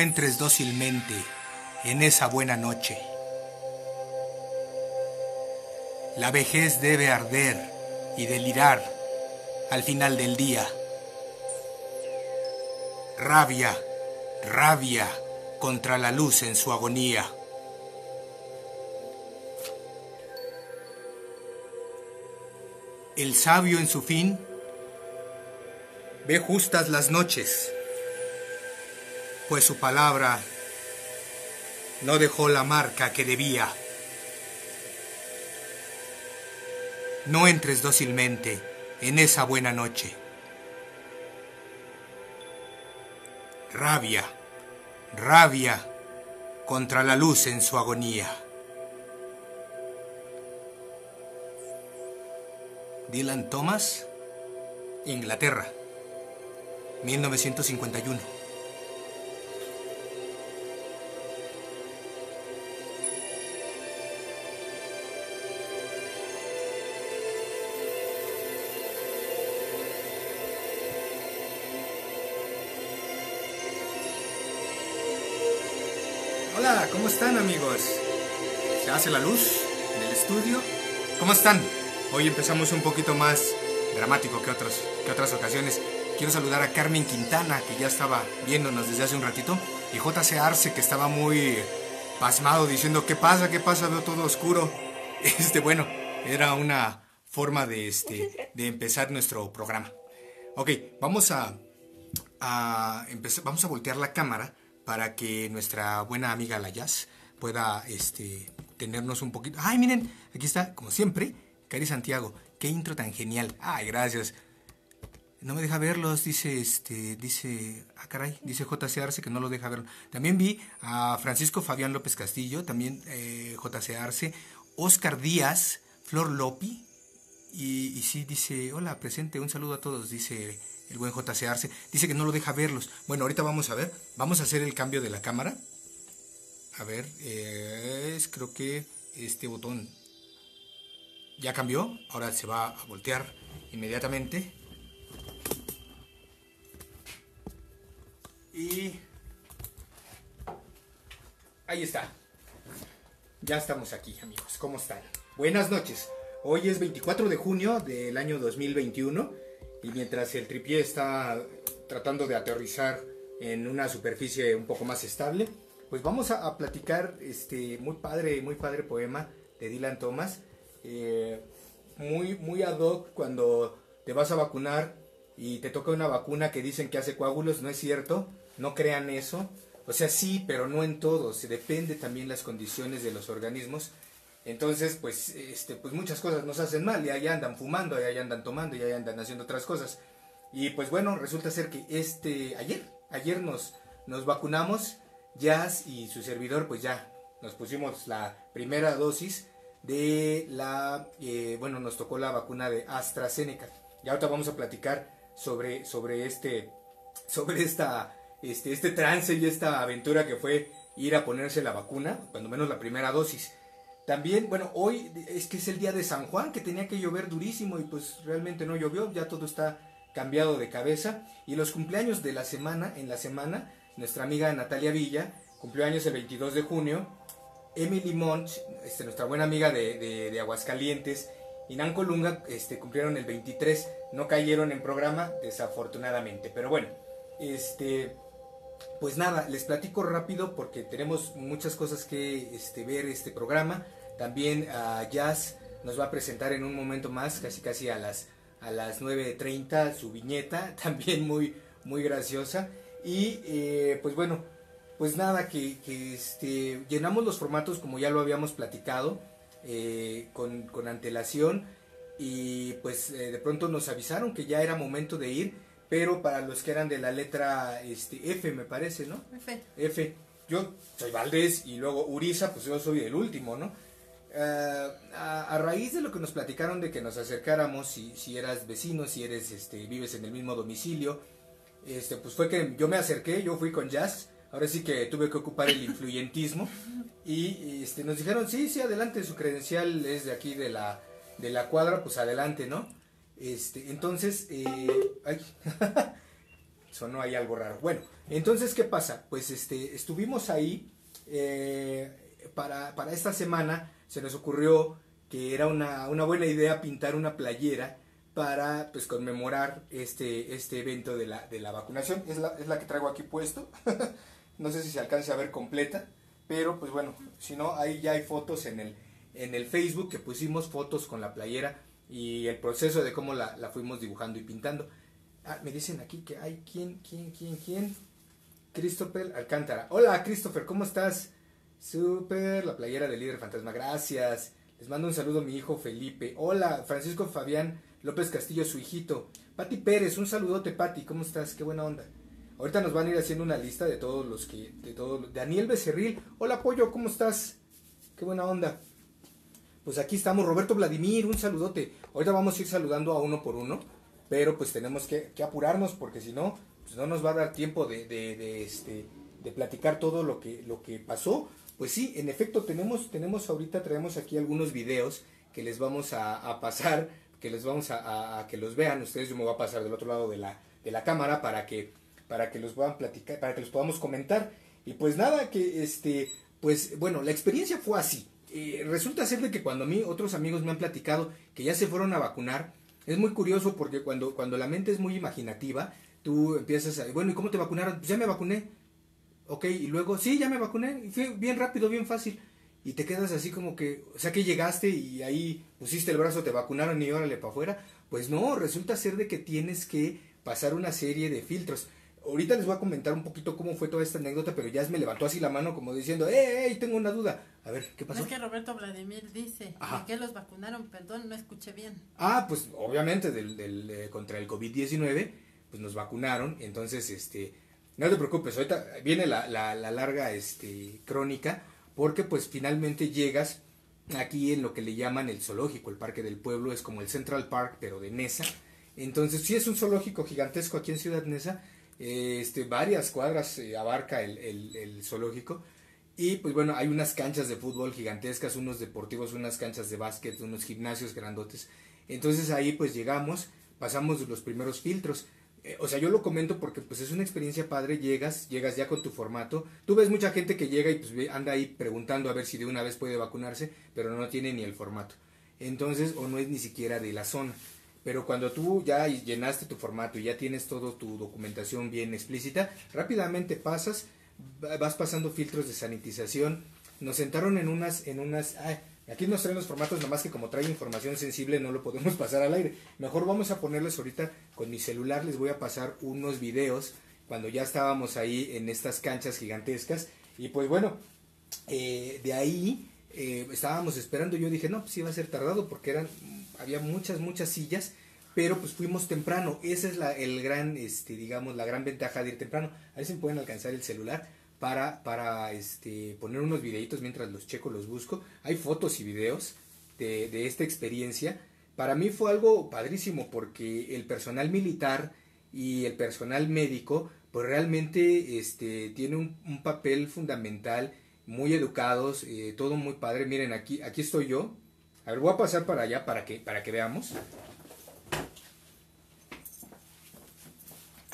Dócilmente en esa buena noche. La vejez debe arder y delirar al final del día. Rabia, rabia contra la luz en su agonía. El sabio en su fin ve justas las noches, pues su palabra no dejó la marca que debía. No entres dócilmente en esa buena noche. Rabia, rabia contra la luz en su agonía. Dylan Thomas, Inglaterra, 1951. Están amigos? ¿Se hace la luz en el estudio? ¿Cómo están? Hoy empezamos un poquito más dramático que, otros, que otras ocasiones. Quiero saludar a Carmen Quintana, que ya estaba viéndonos desde hace un ratito, y JC Arce, que estaba muy pasmado diciendo, ¿qué pasa? ¿Qué pasa? Veo todo oscuro. Este, bueno, era una forma de, este, de empezar nuestro programa. Ok, vamos a, a empezar, vamos a voltear la cámara para que nuestra buena amiga la Jazz pueda este, tenernos un poquito. ¡Ay, miren! Aquí está, como siempre, Cari Santiago. ¡Qué intro tan genial! ¡Ay, gracias! No me deja verlos, dice este, dice, ah caray, dice JC Arce que no lo deja verlo. También vi a Francisco Fabián López Castillo, también eh, JC Arce, Oscar Díaz, Flor Lopi, y, y sí, dice, hola, presente, un saludo a todos, dice el buen JC Arce. Dice que no lo deja verlos. Bueno, ahorita vamos a ver. Vamos a hacer el cambio de la cámara. A ver, es creo que este botón ya cambió. Ahora se va a voltear inmediatamente. Y ahí está. Ya estamos aquí, amigos. ¿Cómo están? Buenas noches. Hoy es 24 de junio del año 2021 y mientras el tripié está tratando de aterrizar en una superficie un poco más estable, pues vamos a, platicar este muy padre, muy padre poema de Dylan Thomas, eh, muy, muy ad hoc cuando te vas a vacunar y te toca una vacuna que dicen que hace coágulos, no es cierto, no crean eso, o sea, sí, pero no en todos, depende también las condiciones de los organismos. Entonces, pues, este, pues muchas cosas nos hacen mal, y ahí andan fumando, y ahí andan tomando, y ahí andan haciendo otras cosas. Y pues bueno, resulta ser que este, ayer, ayer nos, nos vacunamos, Jazz y su servidor, pues ya nos pusimos la primera dosis de la, eh, bueno, nos tocó la vacuna de AstraZeneca. Y ahorita vamos a platicar sobre, sobre este, sobre esta, este, este trance y esta aventura que fue ir a ponerse la vacuna, cuando menos la primera dosis. También, bueno, hoy es que es el día de San Juan, que tenía que llover durísimo y pues realmente no llovió, ya todo está cambiado de cabeza. Y los cumpleaños de la semana, en la semana, nuestra amiga Natalia Villa cumplió años el 22 de junio, Emily Monch, este, nuestra buena amiga de, de, Aguascalientes, y Nan Colunga este, cumplieron el 23, no cayeron en programa, desafortunadamente. Pero bueno, este, pues nada, les platico rápido porque tenemos muchas cosas que este, ver este programa. También uh, Jazz nos va a presentar en un momento más, casi casi a las, a las 9.30, su viñeta, también muy, muy graciosa. Y eh, pues bueno, pues nada, que, que este, llenamos los formatos como ya lo habíamos platicado, eh, con, con, antelación. Y pues eh, de pronto nos avisaron que ya era momento de ir, pero para los que eran de la letra este, F, me parece, ¿no? F. F. Yo soy Valdés y luego Uriza, pues yo soy el último, ¿no? A, a, raíz de lo que nos platicaron de que nos acercáramos, si, si eras vecino, si eres, este, vives en el mismo domicilio, este, pues fue que yo me acerqué, yo fui con Jazz, ahora sí que tuve que ocupar el influyentismo, y este, nos dijeron, sí, sí, adelante, su credencial es de aquí de la, de la cuadra, pues adelante, ¿no? Este, entonces, eh, ay, sonó ahí algo raro. Bueno, entonces, ¿qué pasa? Pues este, estuvimos ahí eh, para, para esta semana, se nos ocurrió que era una, una buena idea pintar una playera para pues conmemorar este, este evento de la, de la vacunación. Es la, es la que traigo aquí puesto. no sé si se alcance a ver completa, pero pues bueno, si no, ahí ya hay fotos en el, en el Facebook que pusimos fotos con la playera y el proceso de cómo la, la fuimos dibujando y pintando. Ah, me dicen aquí que hay quién, quién, quién, quién. Christopher Alcántara. Hola Christopher, ¿cómo estás? Super, la playera del líder fantasma, gracias. Les mando un saludo a mi hijo Felipe. Hola, Francisco Fabián López Castillo, su hijito. Pati Pérez, un saludote, Pati, ¿cómo estás? Qué buena onda. Ahorita nos van a ir haciendo una lista de todos los que, de todos, Daniel Becerril, hola Pollo, ¿cómo estás? Qué buena onda. Pues aquí estamos, Roberto Vladimir, un saludote. Ahorita vamos a ir saludando a uno por uno, pero pues tenemos que, apurarnos porque si no, pues no nos va a dar tiempo de, de, de, este, de platicar todo lo que, lo que pasó. Pues sí, en efecto, tenemos, tenemos ahorita, traemos aquí algunos videos que les vamos a, pasar, que les vamos a, que los vean. Ustedes yo me voy a pasar del otro lado de la, de la cámara para que, para que los puedan platicar, para que los podamos comentar. Y pues nada, que este, pues bueno, la experiencia fue así. Eh, resulta ser de que cuando a mí otros amigos me han platicado que ya se fueron a vacunar, es muy curioso porque cuando, cuando la mente es muy imaginativa, tú empiezas a, bueno, ¿y cómo te vacunaron? Pues ya me vacuné ok, y luego, sí, ya me vacuné, y fue bien rápido, bien fácil. Y te quedas así como que, o sea que llegaste y ahí pusiste el brazo, te vacunaron y órale para afuera. Pues no, resulta ser de que tienes que pasar una serie de filtros. Ahorita les voy a comentar un poquito cómo fue toda esta anécdota, pero ya me levantó así la mano como diciendo, ¡eh, eh, tengo una duda! A ver, ¿qué pasó? es que Roberto Vladimir dice, ¿de qué los vacunaron? Perdón, no escuché bien. Ah, pues obviamente del, del eh, contra el COVID-19, pues nos vacunaron, entonces, este, no te preocupes, ahorita viene la, la, larga este, crónica, porque pues finalmente llegas aquí en lo que le llaman el zoológico, el parque del pueblo, es como el Central Park, pero de Nesa. Entonces, sí es un zoológico gigantesco aquí en Ciudad Nesa, este, varias cuadras eh, abarca el, el, zoológico. Y pues bueno, hay unas canchas de fútbol gigantescas, unos deportivos, unas canchas de básquet, unos gimnasios grandotes. Entonces ahí pues llegamos, pasamos los primeros filtros. Eh, o sea, yo lo comento porque pues es una experiencia padre, llegas, llegas ya con tu formato. Tú ves mucha gente que llega y pues anda ahí preguntando a ver si de una vez puede vacunarse, pero no tiene ni el formato. Entonces, o no es ni siquiera de la zona. Pero cuando tú ya llenaste tu formato y ya tienes toda tu documentación bien explícita, rápidamente pasas, vas pasando filtros de sanitización. Nos sentaron en unas, en unas, Aquí nos traen los formatos, nomás que como trae información sensible no lo podemos pasar al aire. Mejor vamos a ponerles ahorita con mi celular, les voy a pasar unos videos cuando ya estábamos ahí en estas canchas gigantescas. Y pues bueno, eh, de ahí eh, estábamos esperando, yo dije, no, pues iba a ser tardado porque eran, había muchas, muchas sillas, pero pues fuimos temprano. Esa es la, el gran, este, digamos, la gran ventaja de ir temprano. A ver me pueden alcanzar el celular para, para este, poner unos videitos mientras los checo, los busco. Hay fotos y videos de, de esta experiencia. Para mí fue algo padrísimo porque el personal militar y el personal médico pues realmente este, tiene un, papel fundamental, muy educados, eh, todo muy padre. Miren, aquí, aquí estoy yo. A ver, voy a pasar para allá para que, para que veamos.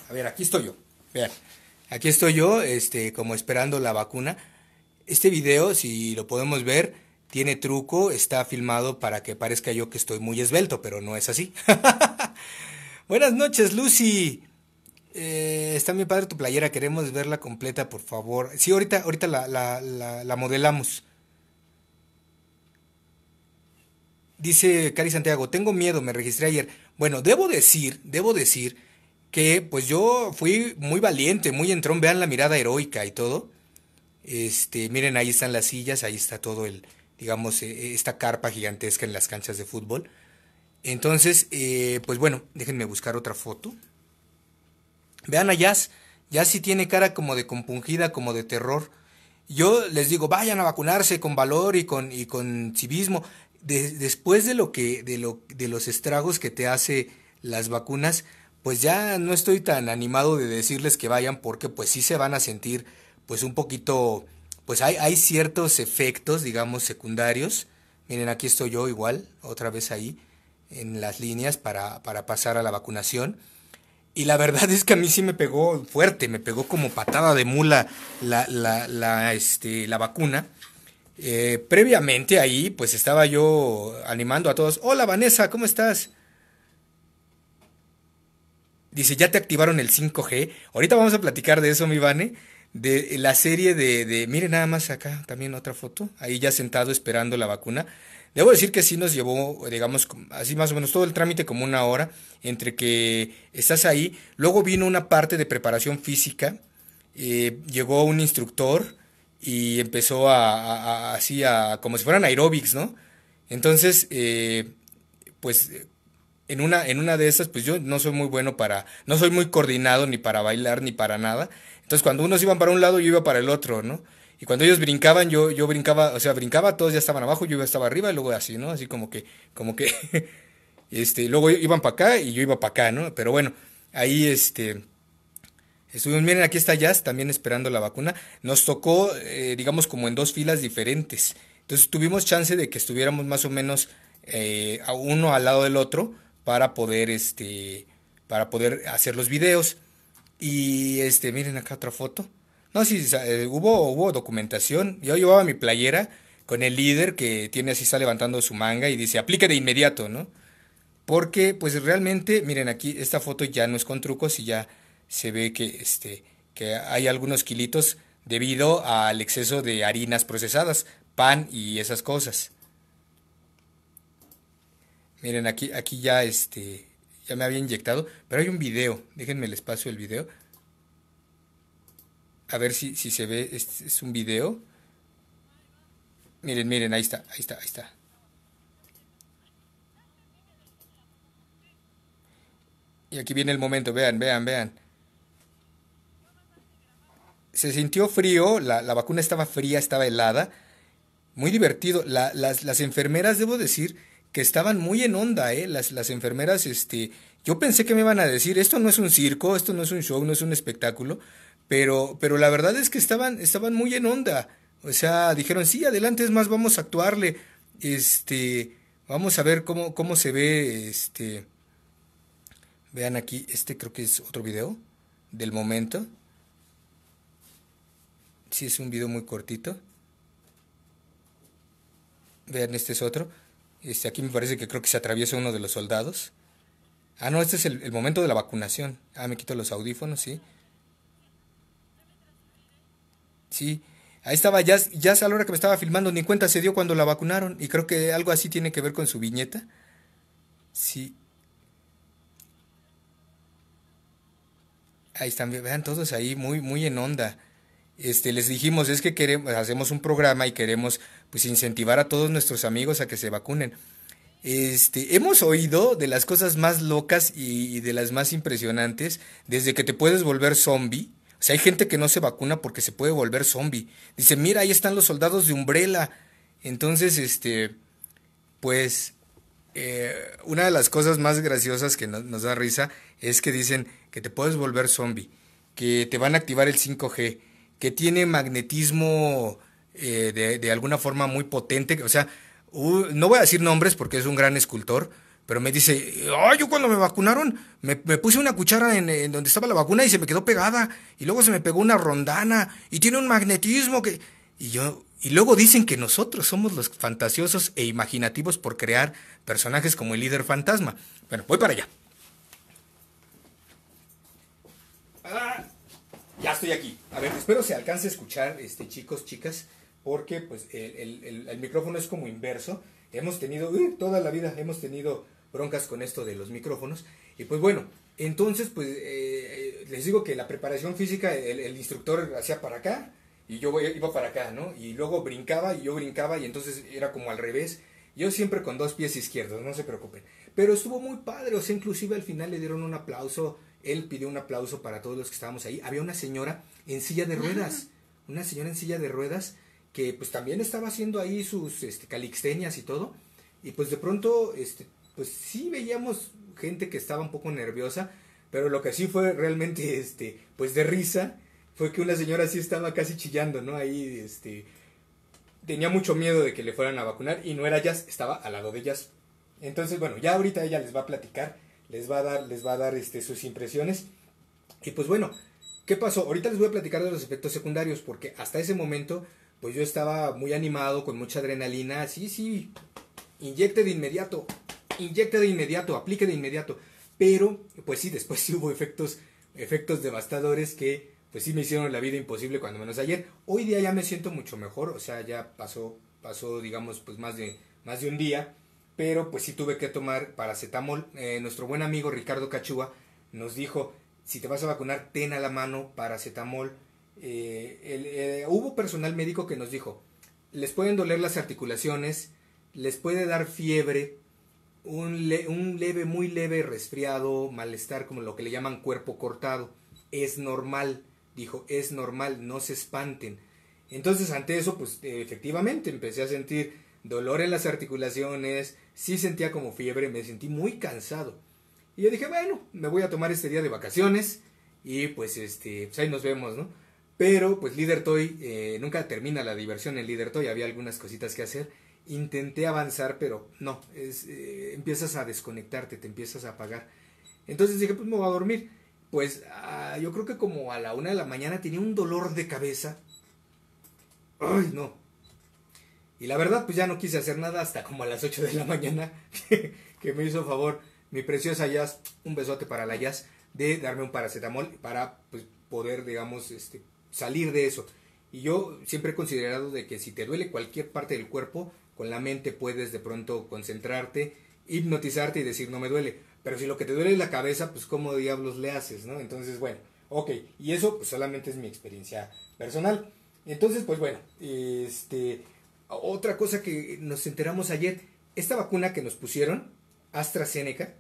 A ver, aquí estoy yo. Vean. Aquí estoy yo, este, como esperando la vacuna. Este video, si lo podemos ver, tiene truco, está filmado para que parezca yo que estoy muy esbelto, pero no es así. Buenas noches, Lucy. Eh, está mi padre tu playera, queremos verla completa, por favor. Sí, ahorita, ahorita la, la, la modelamos. Dice Cari Santiago, tengo miedo, me registré ayer. Bueno, debo decir, debo decir que pues yo fui muy valiente, muy entrón, vean la mirada heroica y todo. Este, miren, ahí están las sillas, ahí está todo el, digamos, eh, esta carpa gigantesca en las canchas de fútbol. Entonces, eh, pues bueno, déjenme buscar otra foto. Vean a Jazz, Jazz sí tiene cara como de compungida, como de terror. Yo les digo, vayan a vacunarse con valor y con, y con civismo. después de lo que, de, lo, de los estragos que te hace las vacunas, pues ya no estoy tan animado de decirles que vayan porque pues sí se van a sentir pues un poquito, pues hay, ciertos efectos, digamos, secundarios. Miren, aquí estoy yo igual, otra vez ahí, en las líneas para, para pasar a la vacunación. Y la verdad es que a mí sí me pegó fuerte, me pegó como patada de mula la, la, la, este, la vacuna. Eh, previamente ahí, pues estaba yo animando a todos. Hola Vanessa, ¿cómo estás? Dice, ya te activaron el 5G. Ahorita vamos a platicar de eso, mi Vane. De la serie de, de, miren nada más acá, también otra foto. Ahí ya sentado esperando la vacuna. Debo decir que sí nos llevó, digamos, así más o menos todo el trámite como una hora, entre que estás ahí. Luego vino una parte de preparación física, eh, llegó un instructor y empezó a, así a, como si fueran aeróbics, ¿no? Entonces, eh, pues en una, en una de esas, pues yo no soy muy bueno para, no soy muy coordinado ni para bailar ni para nada. Entonces cuando unos iban para un lado, yo iba para el otro, ¿no? Y cuando ellos brincaban, yo, yo brincaba, o sea, brincaba, todos ya estaban abajo, yo estaba arriba y luego así, ¿no? Así como que, como que, este, luego iban para acá y yo iba para acá, ¿no? Pero bueno, ahí, este, estuvimos, miren, aquí está Jazz también esperando la vacuna. Nos tocó, eh, digamos, como en dos filas diferentes. Entonces tuvimos chance de que estuviéramos más o menos eh, uno al lado del otro para poder, este, para poder hacer los videos. Y, este, miren acá otra foto. No, sí, eh, hubo, hubo documentación. Yo llevaba mi playera con el líder que tiene así, está levantando su manga y dice, aplique de inmediato, ¿no? Porque, pues realmente, miren aquí, esta foto ya no es con trucos y ya se ve que, este, que hay algunos kilitos debido al exceso de harinas procesadas, pan y esas cosas. Miren, aquí, aquí ya, este, ya me había inyectado, pero hay un video, déjenme el espacio del video a ver si, si se ve, es, es un video. Miren, miren, ahí está, ahí está, ahí está. Y aquí viene el momento, vean, vean, vean. Se sintió frío, la, la vacuna estaba fría, estaba helada. Muy divertido. La, las, las, enfermeras, debo decir, que estaban muy en onda, ¿eh? Las, las enfermeras, este... Yo pensé que me iban a decir, esto no es un circo, esto no es un show, no es un espectáculo. Pero, pero la verdad es que estaban, estaban muy en onda. O sea, dijeron, sí, adelante, es más, vamos a actuarle. Este, vamos a ver cómo, cómo se ve, este. Vean aquí, este creo que es otro video del momento. Sí, es un video muy cortito. Vean, este es otro. Este, aquí me parece que creo que se atraviesa uno de los soldados. Ah, no, este es el, momento de la vacunación. Ah, me quito los audífonos, sí. Sí, ahí estaba ya ya a la hora que me estaba filmando, ni cuenta se dio cuando la vacunaron. Y creo que algo así tiene que ver con su viñeta. Sí. Ahí están, vean todos ahí muy, muy en onda. Este, les dijimos, es que queremos, hacemos un programa y queremos pues incentivar a todos nuestros amigos a que se vacunen. Este, hemos oído de las cosas más locas y, de las más impresionantes, desde que te puedes volver zombie, o sea, hay gente que no se vacuna porque se puede volver zombie. Dice, mira, ahí están los soldados de Umbrella. Entonces, este, pues, eh, una de las cosas más graciosas que nos, da risa es que dicen que te puedes volver zombie, que te van a activar el 5G, que tiene magnetismo eh, de, de, alguna forma muy potente. O sea, uh, no voy a decir nombres porque es un gran escultor, pero me dice, ay, yo cuando me vacunaron me, puse una cuchara en, donde estaba la vacuna y se me quedó pegada. Y luego se me pegó una rondana y tiene un magnetismo que... Y yo... Y luego dicen que nosotros somos los fantasiosos e imaginativos por crear personajes como el líder fantasma. Bueno, voy para allá. Ya estoy aquí. A ver, espero se alcance a escuchar, este, chicos, chicas, porque pues el, el, el micrófono es como inverso. Hemos tenido, toda la vida hemos tenido broncas con esto de los micrófonos. Y pues bueno, entonces pues eh, eh, les digo que la preparación física, el, instructor hacía para acá y yo iba para acá, ¿no? Y luego brincaba y yo brincaba y entonces era como al revés. Yo siempre con dos pies izquierdos, no se preocupen. Pero estuvo muy padre, o sea, inclusive al final le dieron un aplauso, él pidió un aplauso para todos los que estábamos ahí. Había una señora en silla de ruedas, una señora en silla de ruedas que pues también estaba haciendo ahí sus este, calixtenias y todo. Y pues de pronto este, pues sí veíamos gente que estaba un poco nerviosa, pero lo que sí fue realmente, este, pues de risa, fue que una señora sí estaba casi chillando, ¿no? Ahí, este, tenía mucho miedo de que le fueran a vacunar y no era Jazz, estaba al lado de Jazz. Entonces, bueno, ya ahorita ella les va a platicar les va a dar, les va a dar este, sus impresiones. Y pues bueno, ¿qué pasó? Ahorita les voy a platicar de los efectos secundarios, porque hasta ese momento, pues yo estaba muy animado, con mucha adrenalina, sí, sí, inyecte de inmediato, inyecte de inmediato, aplique de inmediato. Pero, pues sí, después sí hubo efectos, efectos devastadores que, pues sí me hicieron la vida imposible cuando menos ayer. Hoy día ya me siento mucho mejor, o sea, ya pasó, pasó, digamos, pues más de, más de un día pero pues sí tuve que tomar paracetamol. Eh, nuestro buen amigo Ricardo Cachúa nos dijo, si te vas a vacunar, ten a la mano paracetamol. Eh, eh, hubo personal médico que nos dijo, les pueden doler las articulaciones, les puede dar fiebre, un, un leve, muy leve resfriado, malestar, como lo que le llaman cuerpo cortado. Es normal, dijo, es normal, no se espanten. Entonces ante eso, pues efectivamente empecé a sentir dolor en las articulaciones, sí sentía como fiebre, me sentí muy cansado. Y yo dije, bueno, me voy a tomar este día de vacaciones y pues este, pues ahí nos vemos, ¿no? Pero pues Líder Toy, eh, nunca termina la diversión en Líder Toy, había algunas cositas que hacer. Intenté avanzar, pero no, eh, empiezas a desconectarte, te empiezas a apagar. Entonces dije, pues me voy a dormir. Pues ah, yo creo que como a la una de la mañana tenía un dolor de cabeza. Ay, no, y la verdad, pues ya no quise hacer nada hasta como a las 8 de la mañana, que, me hizo favor mi preciosa Jazz, un besote para la Jazz, de darme un paracetamol para pues, poder, digamos, este, salir de eso. Y yo siempre he considerado de que si te duele cualquier parte del cuerpo, con la mente puedes de pronto concentrarte, hipnotizarte y decir no me duele. Pero si lo que te duele es la cabeza, pues cómo diablos le haces, ¿no? Entonces, bueno, ok. Y eso pues solamente es mi experiencia personal. Entonces, pues bueno, este otra cosa que nos enteramos ayer, esta vacuna que nos pusieron, AstraZeneca,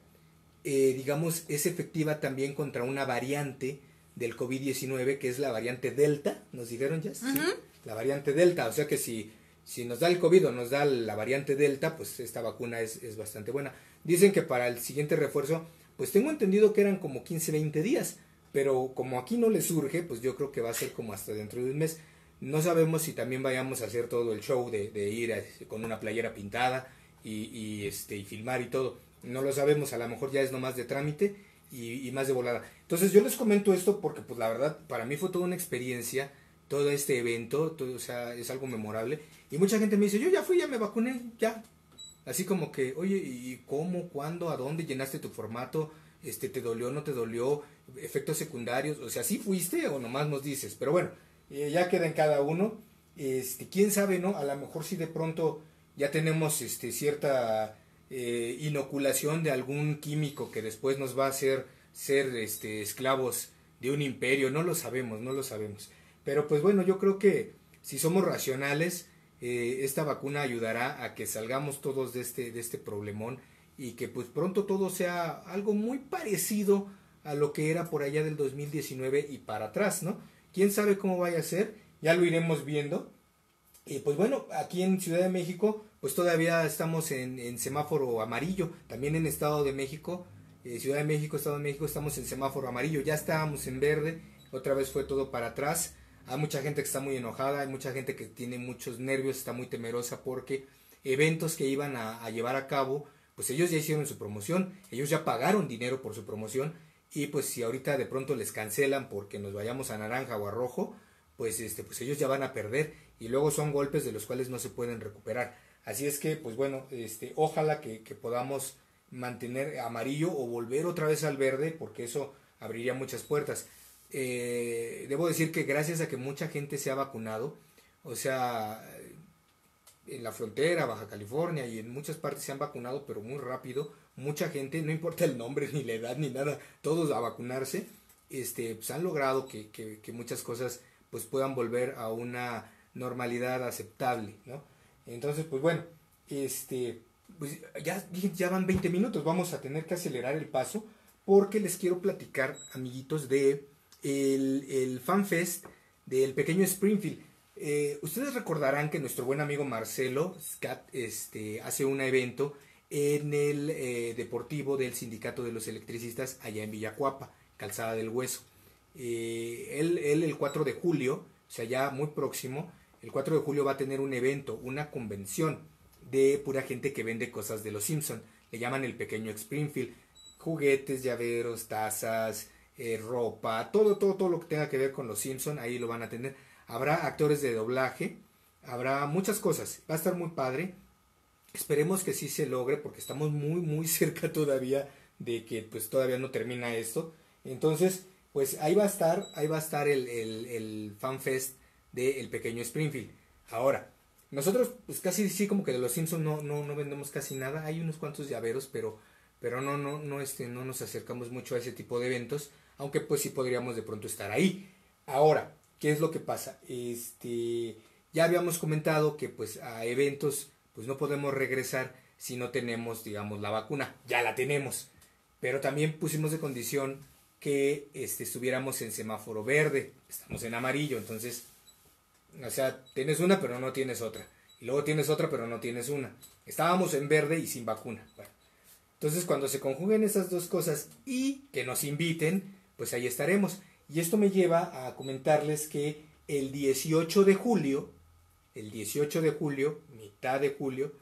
eh, digamos, es efectiva también contra una variante del COVID-19, que es la variante Delta, nos dijeron ya, la variante Delta, o sea que si, si nos da el COVID o nos da la variante Delta, pues esta vacuna es, es bastante buena. Dicen que para el siguiente refuerzo, pues tengo entendido que eran como 15, 20 días, pero como aquí no le surge, pues yo creo que va a ser como hasta dentro de un mes. No sabemos si también vayamos a hacer todo el show de, ir con una playera pintada y, este, y filmar y todo. No lo sabemos, a lo mejor ya es nomás de trámite y, más de volada. Entonces yo les comento esto porque pues la verdad para mí fue toda una experiencia, todo este evento, todo, o sea, es algo memorable. Y mucha gente me dice, yo ya fui, ya me vacuné, ya. Así como que, oye, ¿y cómo, cuándo, a dónde llenaste tu formato? Este, ¿Te dolió, no te dolió? ¿Efectos secundarios? O sea, ¿sí fuiste o nomás nos dices? Pero bueno, eh, ya queda en cada uno. Este, quién sabe, ¿no? A lo mejor si de pronto ya tenemos este, cierta eh, inoculación de algún químico que después nos va a hacer ser este, esclavos de un imperio, no lo sabemos, no lo sabemos. Pero pues bueno, yo creo que si somos racionales, eh, esta vacuna ayudará a que salgamos todos de este, de este problemón y que pues pronto todo sea algo muy parecido a lo que era por allá del 2019 y para atrás, ¿no? quién sabe cómo vaya a ser, ya lo iremos viendo. Y pues bueno, aquí en Ciudad de México, pues todavía estamos en, semáforo amarillo, también en Estado de México, eh, Ciudad de México, Estado de México, estamos en semáforo amarillo, ya estábamos en verde, otra vez fue todo para atrás. Hay mucha gente que está muy enojada, hay mucha gente que tiene muchos nervios, está muy temerosa porque eventos que iban a llevar a cabo, pues ellos ya hicieron su promoción, ellos ya pagaron dinero por su promoción y pues si ahorita de pronto les cancelan porque nos vayamos a naranja o a rojo, pues este pues ellos ya van a perder y luego son golpes de los cuales no se pueden recuperar. Así es que pues bueno, este ojalá que, podamos mantener amarillo o volver otra vez al verde porque eso abriría muchas puertas. Eh, debo decir que gracias a que mucha gente se ha vacunado, o sea, en la frontera, Baja California y en muchas partes se han vacunado, pero muy rápido, mucha gente, no importa el nombre, ni la edad, ni nada, todos a vacunarse, este, pues han logrado que, que, muchas cosas pues puedan volver a una normalidad aceptable, ¿no? Entonces, pues bueno, este, pues ya, ya van 20 minutos, vamos a tener que acelerar el paso porque les quiero platicar, amiguitos, de el, el FanFest del pequeño Springfield. Eh, ustedes recordarán que nuestro buen amigo Marcelo Scat este, hace un evento en el eh, deportivo del Sindicato de los Electricistas allá en Villacuapa, Calzada del Hueso. Eh, él, el 4 de julio, o sea, ya muy próximo, el 4 de julio va a tener un evento, una convención de pura gente que vende cosas de los Simpson. Le llaman el pequeño Springfield. juguetes, llaveros, tazas, eh, ropa, todo, todo, todo lo que tenga que ver con los Simpson, ahí lo van a tener. Habrá actores de doblaje, habrá muchas cosas, va a estar muy padre. Esperemos que sí se logre porque estamos muy, muy cerca todavía de que pues todavía no termina esto. Entonces, pues ahí va a estar, ahí va a estar el, el, el FanFest de El Pequeño Springfield. Ahora, nosotros pues casi sí como que de los Simpsons no, no, no vendemos casi nada, hay unos cuantos llaveros, pero, pero no, no, no, este, no nos acercamos mucho a ese tipo de eventos aunque pues sí podríamos de pronto estar ahí. Ahora, ¿qué es lo que pasa? Este, ya habíamos comentado que pues a eventos pues no podemos regresar si no tenemos, digamos, la vacuna. Ya la tenemos. Pero también pusimos de condición que este, estuviéramos en semáforo verde. Estamos en amarillo, entonces, o sea, tienes una pero no tienes otra. Y luego tienes otra pero no tienes una. Estábamos en verde y sin vacuna. entonces, cuando se conjuguen esas dos cosas y que nos inviten, pues ahí estaremos. Y esto me lleva a comentarles que el 18 de julio, el 18 de julio, mitad de julio,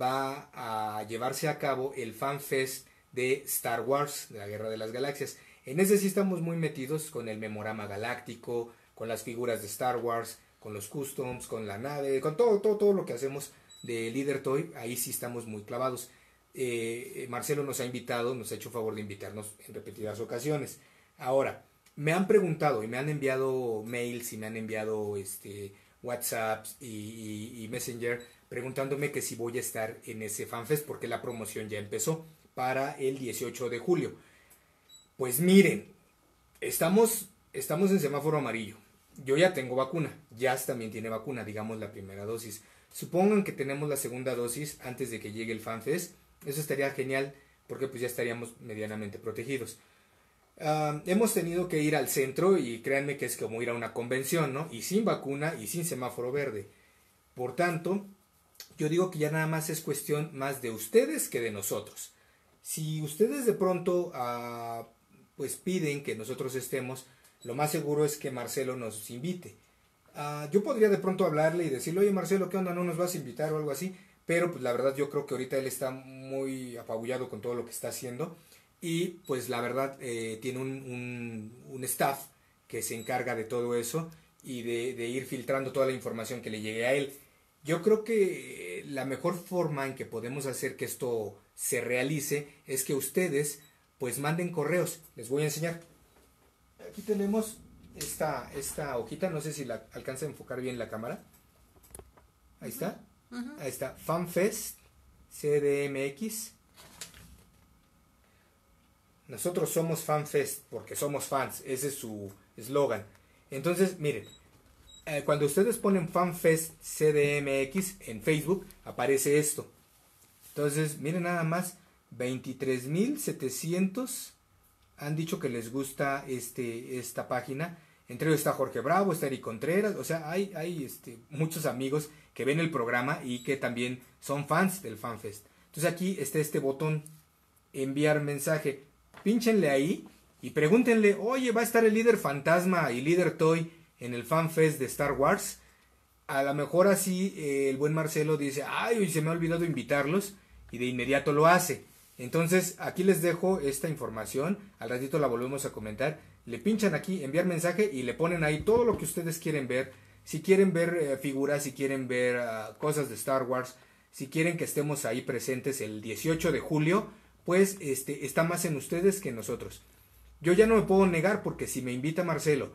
va a llevarse a cabo el Fan Fest de Star Wars, de la Guerra de las Galaxias. En ese sí estamos muy metidos con el memorama galáctico, con las figuras de Star Wars, con los customs, con la nave, con todo, todo, todo lo que hacemos de Leader Toy, ahí sí estamos muy clavados. Eh, Marcelo nos ha invitado, nos ha hecho favor de invitarnos en repetidas ocasiones. Ahora, me han preguntado y me han enviado mails y me han enviado este, WhatsApps y, Messenger preguntándome que si voy a estar en ese FanFest porque la promoción ya empezó para el 18 de julio. Pues miren, estamos, estamos en semáforo amarillo. Yo ya tengo vacuna, Jazz también tiene vacuna, digamos la primera dosis. Supongan que tenemos la segunda dosis antes de que llegue el FanFest. Eso estaría genial porque pues ya estaríamos medianamente protegidos. Ah, hemos tenido que ir al centro y créanme que es como ir a una convención, ¿no? Y sin vacuna y sin semáforo verde. Por tanto, yo digo que ya nada más es cuestión más de ustedes que de nosotros. Si ustedes de pronto uh, pues piden que nosotros estemos, lo más seguro es que Marcelo nos invite. Uh, yo podría de pronto hablarle y decirle, oye Marcelo, ¿qué onda? ¿No nos vas a invitar o algo así? Pero pues la verdad yo creo que ahorita él está muy apabullado con todo lo que está haciendo y pues la verdad eh, tiene un, un, staff que se encarga de todo eso y de, de, ir filtrando toda la información que le llegue a él. Yo creo que la mejor forma en que podemos hacer que esto se realice es que ustedes pues manden correos. Les voy a enseñar. Aquí tenemos esta, esta hojita, no sé si la alcanza a enfocar bien la cámara. Ahí está. Ahí está. FanFest CDMX nosotros somos FanFest porque somos fans, ese es su eslogan. Entonces, miren, eh, cuando ustedes ponen FanFest CDMX en Facebook, aparece esto. Entonces, miren nada más, 23.700 han dicho que les gusta este, esta página. Entre ellos está Jorge Bravo, está Eric Contreras, o sea, hay, hay este, muchos amigos que ven el programa y que también son fans del FanFest. Entonces aquí está este botón, enviar mensaje pínchenle ahí y pregúntenle, oye, va a estar el líder fantasma y líder toy en el fanfest de Star Wars. A lo mejor así eh, el buen Marcelo dice, ay, se me ha olvidado invitarlos y de inmediato lo hace. Entonces aquí les dejo esta información, al ratito la volvemos a comentar. Le pinchan aquí, enviar mensaje y le ponen ahí todo lo que ustedes quieren ver. Si quieren ver eh, figuras, si quieren ver ah, cosas de Star Wars, si quieren que estemos ahí presentes el 18 de julio, pues este, está más en ustedes que en nosotros. Yo ya no me puedo negar porque si me invita Marcelo,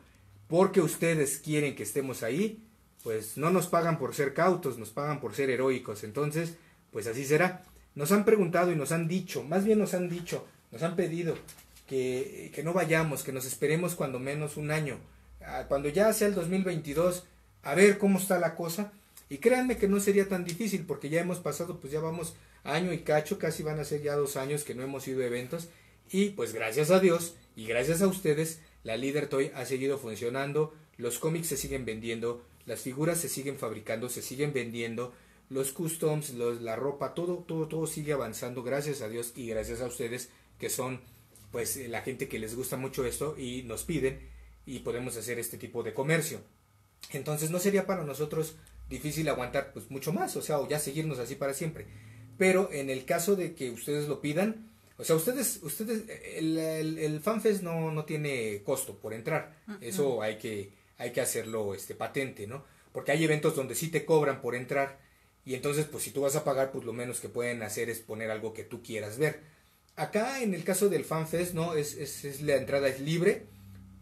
porque ustedes quieren que estemos ahí, pues no nos pagan por ser cautos, nos pagan por ser heroicos. Entonces, pues así será. Nos han preguntado y nos han dicho, más bien nos han dicho, nos han pedido que, que no vayamos, que nos esperemos cuando menos un año, ah, cuando ya sea el 2022, a ver cómo está la cosa. Y créanme que no sería tan difícil porque ya hemos pasado, pues ya vamos año y cacho, casi van a ser ya dos años que no hemos ido a eventos. Y pues gracias a Dios y gracias a ustedes, la Líder Toy ha seguido funcionando, los cómics se siguen vendiendo, las figuras se siguen fabricando, se siguen vendiendo, los customs, los, la ropa, todo, todo, todo sigue avanzando, gracias a Dios y gracias a ustedes que son pues la gente que les gusta mucho esto y nos piden y podemos hacer este tipo de comercio. Entonces no sería para nosotros difícil aguantar pues mucho más, o sea, o ya seguirnos así para siempre. Pero en el caso de que ustedes lo pidan, O sea, ustedes, ustedes, el, el, FanFest no, no tiene costo por entrar. Eso hay que, hay que hacerlo este, patente, ¿no? Porque hay eventos donde sí te cobran por entrar. Y entonces, pues si tú vas a pagar, pues lo menos que pueden hacer es poner algo que tú quieras ver. Acá, en el caso del FanFest, ¿no? Es, es, la entrada es libre.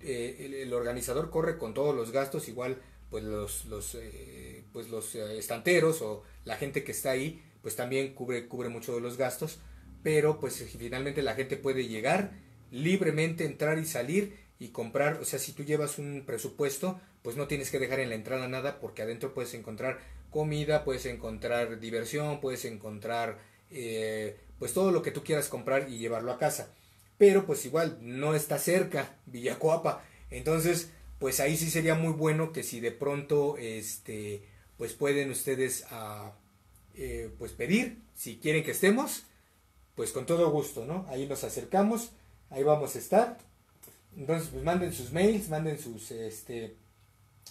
Eh, el, organizador corre con todos los gastos, igual, pues los, los, eh, pues los eh, estanteros o la gente que está ahí, pues también cubre, cubre mucho de los gastos pero pues finalmente la gente puede llegar libremente, entrar y salir y comprar, o sea, si tú llevas un presupuesto, pues no tienes que dejar en la entrada nada porque adentro puedes encontrar comida, puedes encontrar diversión, puedes encontrar eh, pues todo lo que tú quieras comprar y llevarlo a casa. Pero pues igual no está cerca Villacoapa, entonces pues ahí sí sería muy bueno que si de pronto este pues pueden ustedes ah, eh, pues pedir si quieren que estemos pues con todo gusto, ¿no? Ahí nos acercamos, ahí vamos a estar. Entonces, pues manden sus mails, manden sus, este,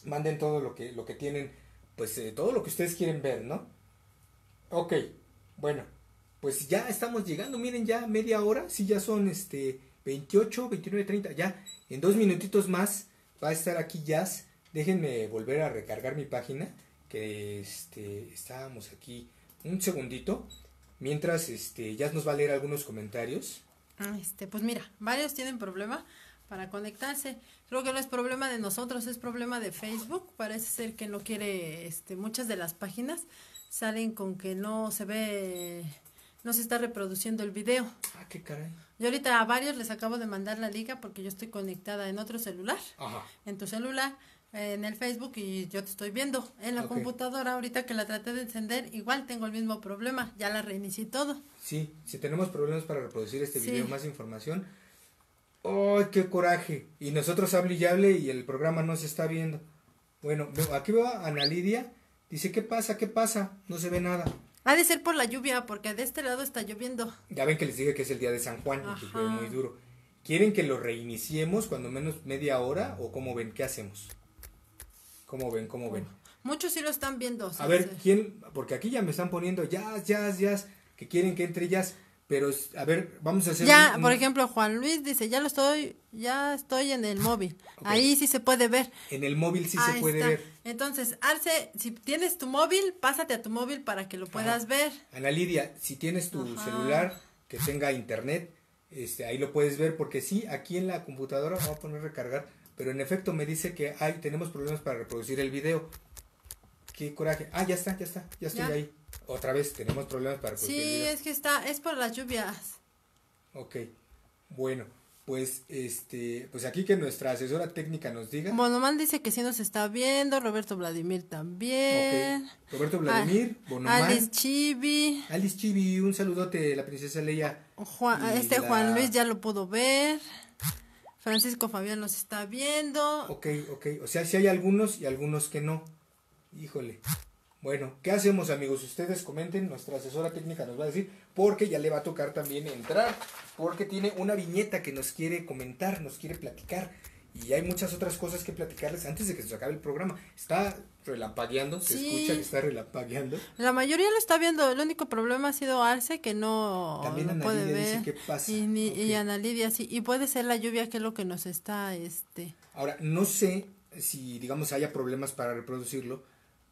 manden todo lo que, lo que tienen, pues eh, todo lo que ustedes quieren ver, ¿no? Ok, bueno, pues ya estamos llegando, miren, ya media hora, sí, ya son, este, 28, 29, 30, ya, en dos minutitos más va a estar aquí Jazz. Déjenme volver a recargar mi página, que, este, estábamos aquí un segundito. Mientras, este, ya nos va a leer algunos comentarios. Ah, este, pues mira, varios tienen problema para conectarse. Creo que no es problema de nosotros, es problema de Facebook. Parece ser que no quiere, este, muchas de las páginas salen con que no se ve, no se está reproduciendo el video. Ah, qué caray. Yo ahorita a varios les acabo de mandar la liga porque yo estoy conectada en otro celular. Ajá. En tu celular en el Facebook y yo te estoy viendo. En la computadora, ahorita que la traté de encender, igual tengo el mismo problema. Ya la reinicié todo. Sí, si tenemos problemas para reproducir este video, más información. ¡Ay, qué coraje! Y nosotros hable y hable y el programa no se está viendo. Bueno, aquí veo a Ana Lidia. Dice, ¿qué pasa? ¿Qué pasa? No se ve nada. Ha de ser por la lluvia, porque de este lado está lloviendo. Ya ven que les dije que es el día de San Juan y que muy duro. ¿Quieren que lo reiniciemos cuando menos media hora o cómo ven? ¿Qué hacemos? ¿Cómo ven? ¿Cómo ven? Muchos sí lo están viendo. A ver, ¿quién? Porque aquí ya me están poniendo jazz, jazz, jazz, que quieren que entre jazz. Pero, a ver, vamos a hacer. Ya, por ejemplo, Juan Luis dice, ya lo estoy, ya estoy en el móvil. Ahí sí se puede ver. En el móvil sí se puede ver. Entonces, Arce, si tienes tu móvil, pásate a tu móvil para que lo puedas ver. Ana Lidia, si tienes tu celular que tenga internet, este, ahí lo puedes ver, porque sí, aquí en la computadora, vamos a poner recargar, pero en efecto me dice que hay, tenemos problemas para reproducir el video. Qué coraje. Ah, ya está, ya está, ya estoy ahí. Otra vez tenemos problemas para sí, es que está, es por las lluvias. Ok, bueno, pues este, pues aquí que nuestra asesora técnica nos diga. Bonoman dice que sí nos está viendo, Roberto Vladimir también. Roberto Vladimir, ah, Bonoman. Alice Chibi. Alice Chibi, un saludote, la princesa Leia. Juan, este Juan Luis ya lo pudo ver. Francisco Fabián nos está viendo. Ok, ok. O sea, si hay algunos y algunos que no. Híjole. Bueno, ¿qué hacemos amigos? Ustedes comenten, nuestra asesora técnica nos va a decir, porque ya le va a tocar también entrar, porque tiene una viñeta que nos quiere comentar, nos quiere platicar. Y hay muchas otras cosas que platicarles antes de que se acabe el programa. Está relampagueando, se escucha que está relampagueando. La mayoría lo está viendo, el único problema ha sido Arce que no, También puede ver. qué pasa. Y, y Ana Lidia sí, y puede ser la lluvia que es lo que nos está este Ahora, no sé si digamos haya problemas para reproducirlo,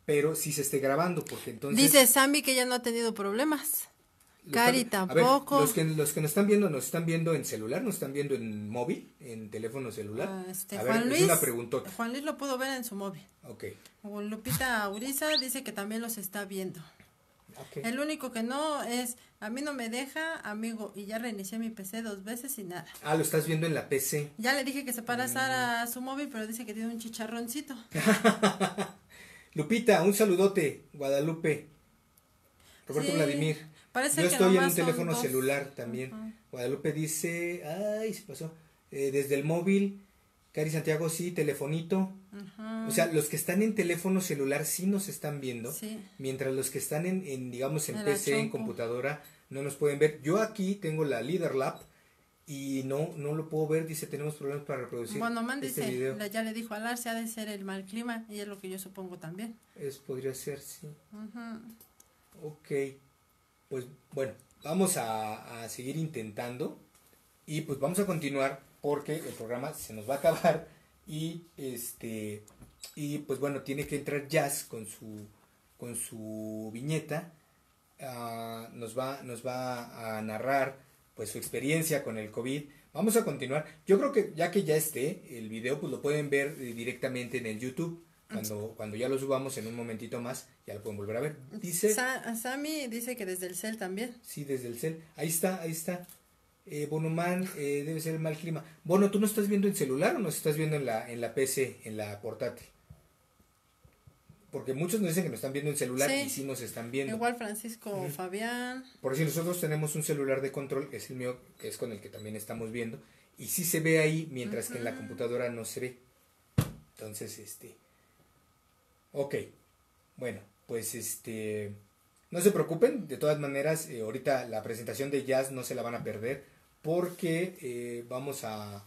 pero si se esté grabando porque entonces Dice Sammy que ya no ha tenido problemas. Cari tampoco. los, que, los que nos están viendo, nos están viendo en celular, nos están viendo en móvil, en teléfono celular. Ah, este, a Juan ver, Luis, es una preguntota. Juan Luis lo pudo ver en su móvil. Ok. Lupita Uriza dice que también los está viendo. El único que no es, a mí no me deja, amigo, y ya reinicié mi PC dos veces y nada. Ah, lo estás viendo en la PC. Ya le dije que se pasara a su móvil, pero dice que tiene un chicharroncito. Lupita, un saludote, Guadalupe. Roberto Vladimir. Yo estoy en un teléfono celular también. Guadalupe dice, ay, se pasó. Eh, desde el móvil, Cari Santiago, sí, telefonito. O sea, los que están en teléfono celular sí nos están viendo, mientras los que están en, digamos, en PC, en computadora, no nos pueden ver. Yo aquí tengo la Leader Lab y no no lo puedo ver, dice, tenemos problemas para reproducir bueno, man este dice, ya le dijo a se ha de ser el mal clima, y es lo que yo supongo también. Es, podría ser, sí. Ok. Pues bueno, vamos a, a seguir intentando y pues vamos a continuar porque el programa se nos va a acabar y este y pues bueno tiene que entrar Jazz con su con su viñeta ah, nos va nos va a narrar pues su experiencia con el covid. Vamos a continuar. Yo creo que ya que ya esté el video pues lo pueden ver eh, directamente en el YouTube. Cuando cuando ya lo subamos en un momentito más ya lo pueden volver a ver. Dice Sa- Sammy dice que desde el cel también. sí desde el cel. Ahí está ahí está. Eh, Bonoman, eh, debe ser el mal clima. Bono, ¿tú no estás viendo en celular o nos estás viendo en la, en la PC, en la portátil? Porque muchos nos dicen que nos están viendo en celular Sí. y sí nos están viendo. Igual Francisco Fabián. Por si nosotros tenemos un celular de control, que es el mío, que es con el que también estamos viendo, y sí se ve ahí, mientras que en la computadora no se ve. Entonces, este. Ok. Bueno, pues este. No se preocupen, de todas maneras, eh, ahorita la presentación de Jazz no se la van a perder porque eh, vamos a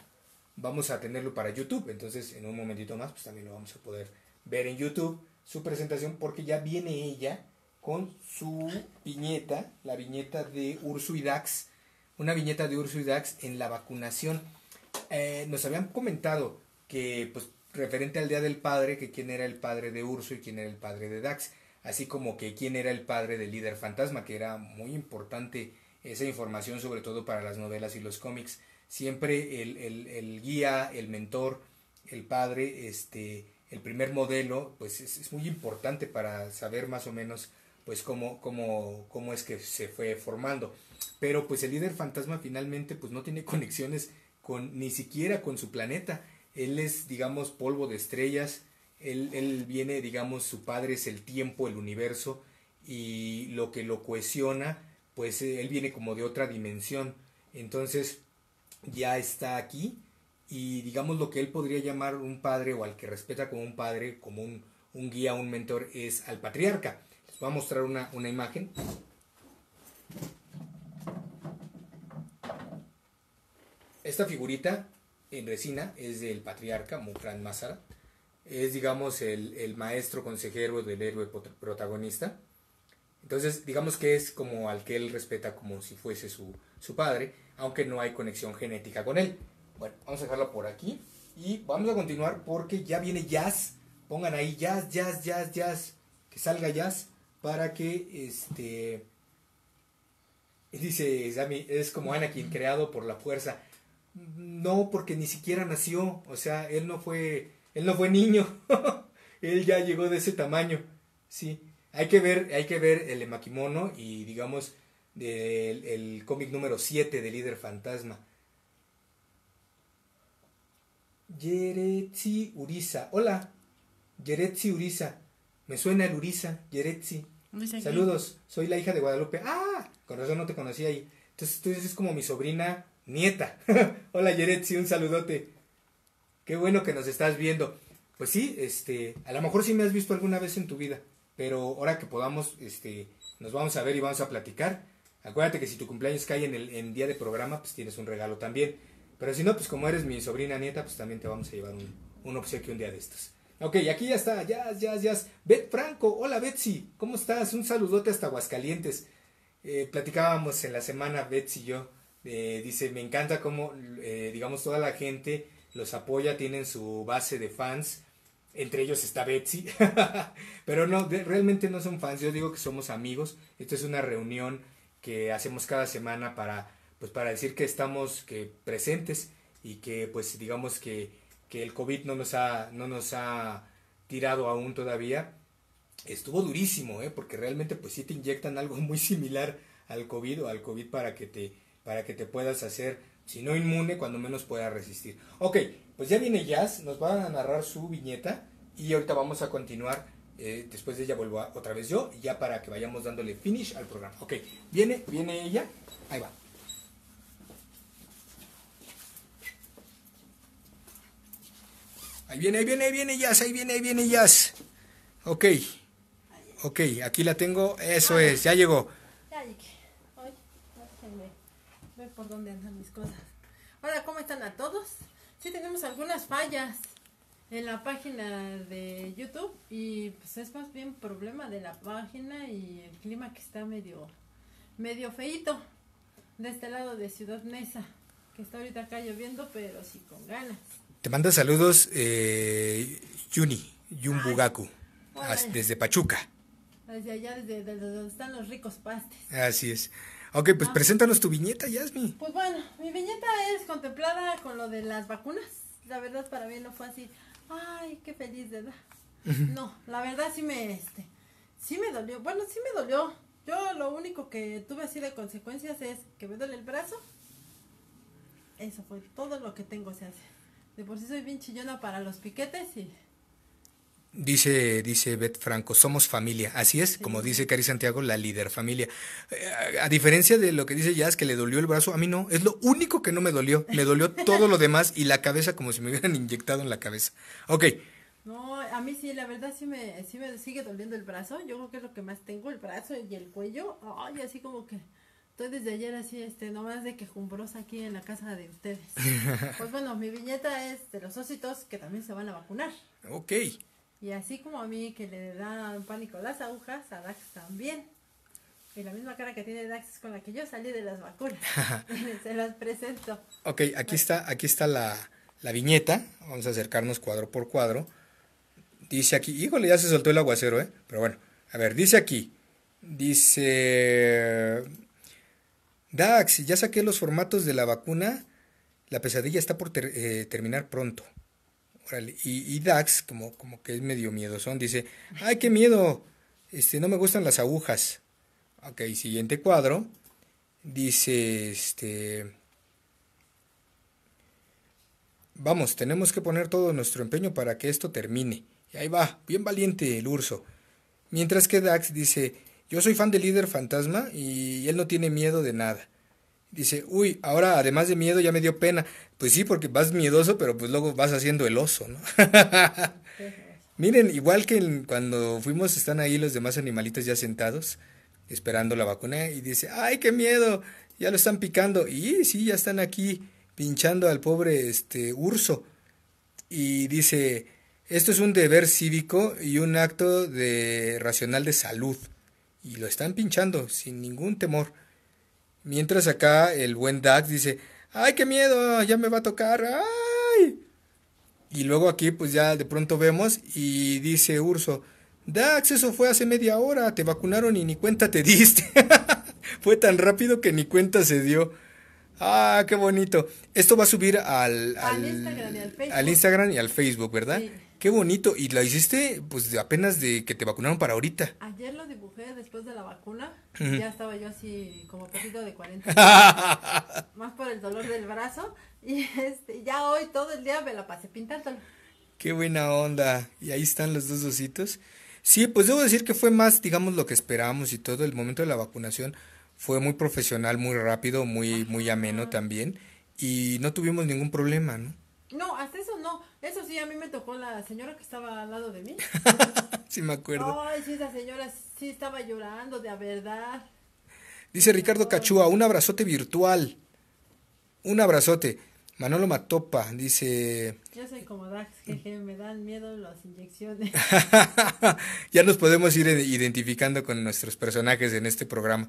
vamos a tenerlo para YouTube. Entonces, en un momentito más, pues también lo vamos a poder ver en YouTube su presentación porque ya viene ella con su viñeta, la viñeta de Ursu y Dax, una viñeta de Ursu y Dax en la vacunación. Eh, nos habían comentado que, pues, referente al Día del Padre, que quién era el padre de Urso y quién era el padre de Dax, así como que quién era el padre del líder fantasma, que era muy importante esa información, sobre todo para las novelas y los cómics. Siempre el, el, el guía, el mentor, el padre, este, el primer modelo, pues es, muy importante para saber más o menos pues cómo, cómo, cómo es que se fue formando. Pero pues el líder fantasma finalmente pues no tiene conexiones con ni siquiera con su planeta. Él es, digamos, polvo de estrellas. Él, él viene, digamos, su padre es el tiempo, el universo, y lo que lo cohesiona, pues él viene como de otra dimensión. Entonces ya está aquí y digamos lo que él podría llamar un padre o al que respeta como un padre, como un, un guía, un mentor, es al patriarca. Les voy a mostrar una, una imagen. Esta figurita en resina es del patriarca Mukran Masara. Es, digamos, el, el maestro consejero del héroe protagonista. Entonces, digamos que es como al que él respeta como si fuese su, su padre, aunque no hay conexión genética con él. Bueno, vamos a dejarlo por aquí y vamos a continuar porque ya viene jazz. Pongan ahí jazz, jazz, jazz, jazz. Que salga jazz para que este. Dice Sammy, es como Anakin creado por la fuerza. No, porque ni siquiera nació. O sea, él no fue. Él no fue niño. él ya llegó de ese tamaño. Sí. Hay que ver, hay que ver el Emakimono y digamos del el cómic número 7 de Líder Fantasma. Yeretsi Urisa. Hola. Yeretsi Urisa. Me suena el. Dice aquí. Saludos. Soy la hija de Guadalupe. Ah, con razón no te conocí ahí. Entonces tú eres como mi sobrina nieta. Hola Yeretsi, un saludote. Qué bueno que nos estás viendo. Pues sí, este, a lo mejor sí me has visto alguna vez en tu vida, pero ahora que podamos, este, nos vamos a ver y vamos a platicar. Acuérdate que si tu cumpleaños cae en el en día de programa, pues tienes un regalo también. Pero si no, pues como eres mi sobrina nieta, pues también te vamos a llevar un, un obsequio un día de estos. Ok, aquí ya está, ya, ya, ya. Bet Franco, hola Betsy, ¿cómo estás? Un saludote hasta Aguascalientes. Eh, platicábamos en la semana, Betsy y yo, dice, me encanta cómo, eh, digamos, toda la gente los apoya, tienen su base de fans, entre ellos está Betsy, pero no, realmente no son fans, yo digo que somos amigos, esto es una reunión que hacemos cada semana para, pues para decir que estamos que presentes y que pues digamos que, que el COVID no nos ha, no nos ha tirado aún todavía, estuvo durísimo, ¿eh? porque realmente pues sí te inyectan algo muy similar al COVID o al COVID para que te, para que te puedas hacer, si no inmune, cuando menos puedas resistir. Ok, pues ya viene Jazz, nos va a narrar su viñeta y ahorita vamos a continuar. eh, después de ella vuelvo a- otra vez yo, ya para que vayamos dándole finish al programa. Ok, viene, viene ella, ahí va. Ahí viene, ahí viene, ahí viene Jazz, ahí viene, ahí viene Jazz. Ok, ok, aquí la tengo, eso es, ya llegó. Ya llegué. Ay, ver por dónde andan mis cosas. Hola, ¿cómo están a todos? Sí, tenemos algunas fallas en la página de YouTube y pues es más bien problema de la página y el clima que está medio medio feito de este lado de Ciudad Mesa, que está ahorita acá lloviendo, pero sí con ganas. Te manda saludos eh, Yuni, Yumbugaku, desde Pachuca. Desde allá, desde, desde donde están los ricos pastes. Así es. Ok, pues preséntanos tu viñeta, Yasmi. Pues bueno, mi viñeta es contemplada con lo de las vacunas. La verdad para mí no fue así, ay, qué feliz, ¿verdad? No, la verdad sí me, este, sí me dolió. Bueno, sí me dolió. Yo lo único que tuve así de consecuencias es que me duele el brazo. Eso fue todo lo que tengo, se hace. De por sí soy bien chillona para los piquetes y Dice, dice Beth Franco, somos familia. Así es, como dice Cari Santiago, la líder familia. Eh, a diferencia de lo que dice Jazz, que le dolió el brazo, a mí no. Es lo único que no me dolió. Me dolió todo lo demás y la cabeza como si me hubieran inyectado en la cabeza. Ok, No, a mí sí, la verdad sí me, sí me sigue doliendo el brazo. Yo creo que es lo que más tengo, el brazo y el cuello. Ay, así como que estoy desde ayer así, este, nomás de quejumbrosa aquí en la casa de ustedes. Pues bueno, mi viñeta es de los ositos que también se van a vacunar. ok. Y así como a mí que le dan pánico las agujas, a Dax también. Y la misma cara que tiene Dax es con la que yo salí de las vacunas. se las presento. Ok, aquí está, aquí está la, la viñeta. Vamos a acercarnos cuadro por cuadro. Dice aquí, híjole, ya se soltó el aguacero, ¿eh? Pero bueno, a ver, dice aquí. Dice... Dax, ya saqué los formatos de la vacuna. La pesadilla está por eh, terminar pronto. Órale, Y, y Dax, como, como que es medio miedosón, dice, ay, qué miedo, este, no me gustan las agujas. Ok, siguiente cuadro. Dice, este... Vamos, tenemos que poner todo nuestro empeño para que esto termine. Y ahí va, bien valiente el urso. Mientras que Dax dice, yo soy fan del líder fantasma y él no tiene miedo de nada. Dice, uy, ahora además de miedo ya me dio pena. Pues sí, porque vas miedoso, pero pues luego vas haciendo el oso, ¿no? Miren, igual que cuando fuimos, están ahí los demás animalitos ya sentados, esperando la vacuna, y dice, ¡ay, qué miedo! Ya lo están picando. Y sí, ya están aquí pinchando al pobre este urso. Y dice, esto es un deber cívico y un acto de racional de salud. Y lo están pinchando sin ningún temor. Mientras acá el buen Dax dice, ¡ay, qué miedo! Ya me va a tocar. ¡Ay! Y luego aquí pues ya de pronto vemos y dice Urso, Dax, eso fue hace media hora, te vacunaron y ni cuenta te diste. fue tan rápido que ni cuenta se dio. Ah, qué bonito. Esto va a subir al, Al Instagram y al Facebook. al Instagram y al Facebook, ¿verdad? Sí. Qué bonito. Y lo hiciste pues apenas de que te vacunaron para ahorita. Ayer lo dibujé después de la vacuna. Ya estaba yo así como perrito de 40. más por el dolor del brazo. Y este, ya hoy todo el día me la pasé pintándolo. Qué buena onda. Y ahí están los dos ositos. Sí, pues debo decir que fue más, digamos, lo que esperábamos y todo. El momento de la vacunación fue muy profesional, muy rápido, muy, muy ameno también. Y no tuvimos ningún problema, ¿no? No, hasta eso sí, a mí me tocó la señora que estaba al lado de mí. sí me acuerdo. Ay, sí, esa señora sí estaba llorando, de verdad. Dice Ricardo Cachúa, un abrazote virtual. Un abrazote. Manolo Matopa dice, Yo soy como Dax, que, que me dan miedo las inyecciones. ya nos podemos ir identificando con nuestros personajes en este programa.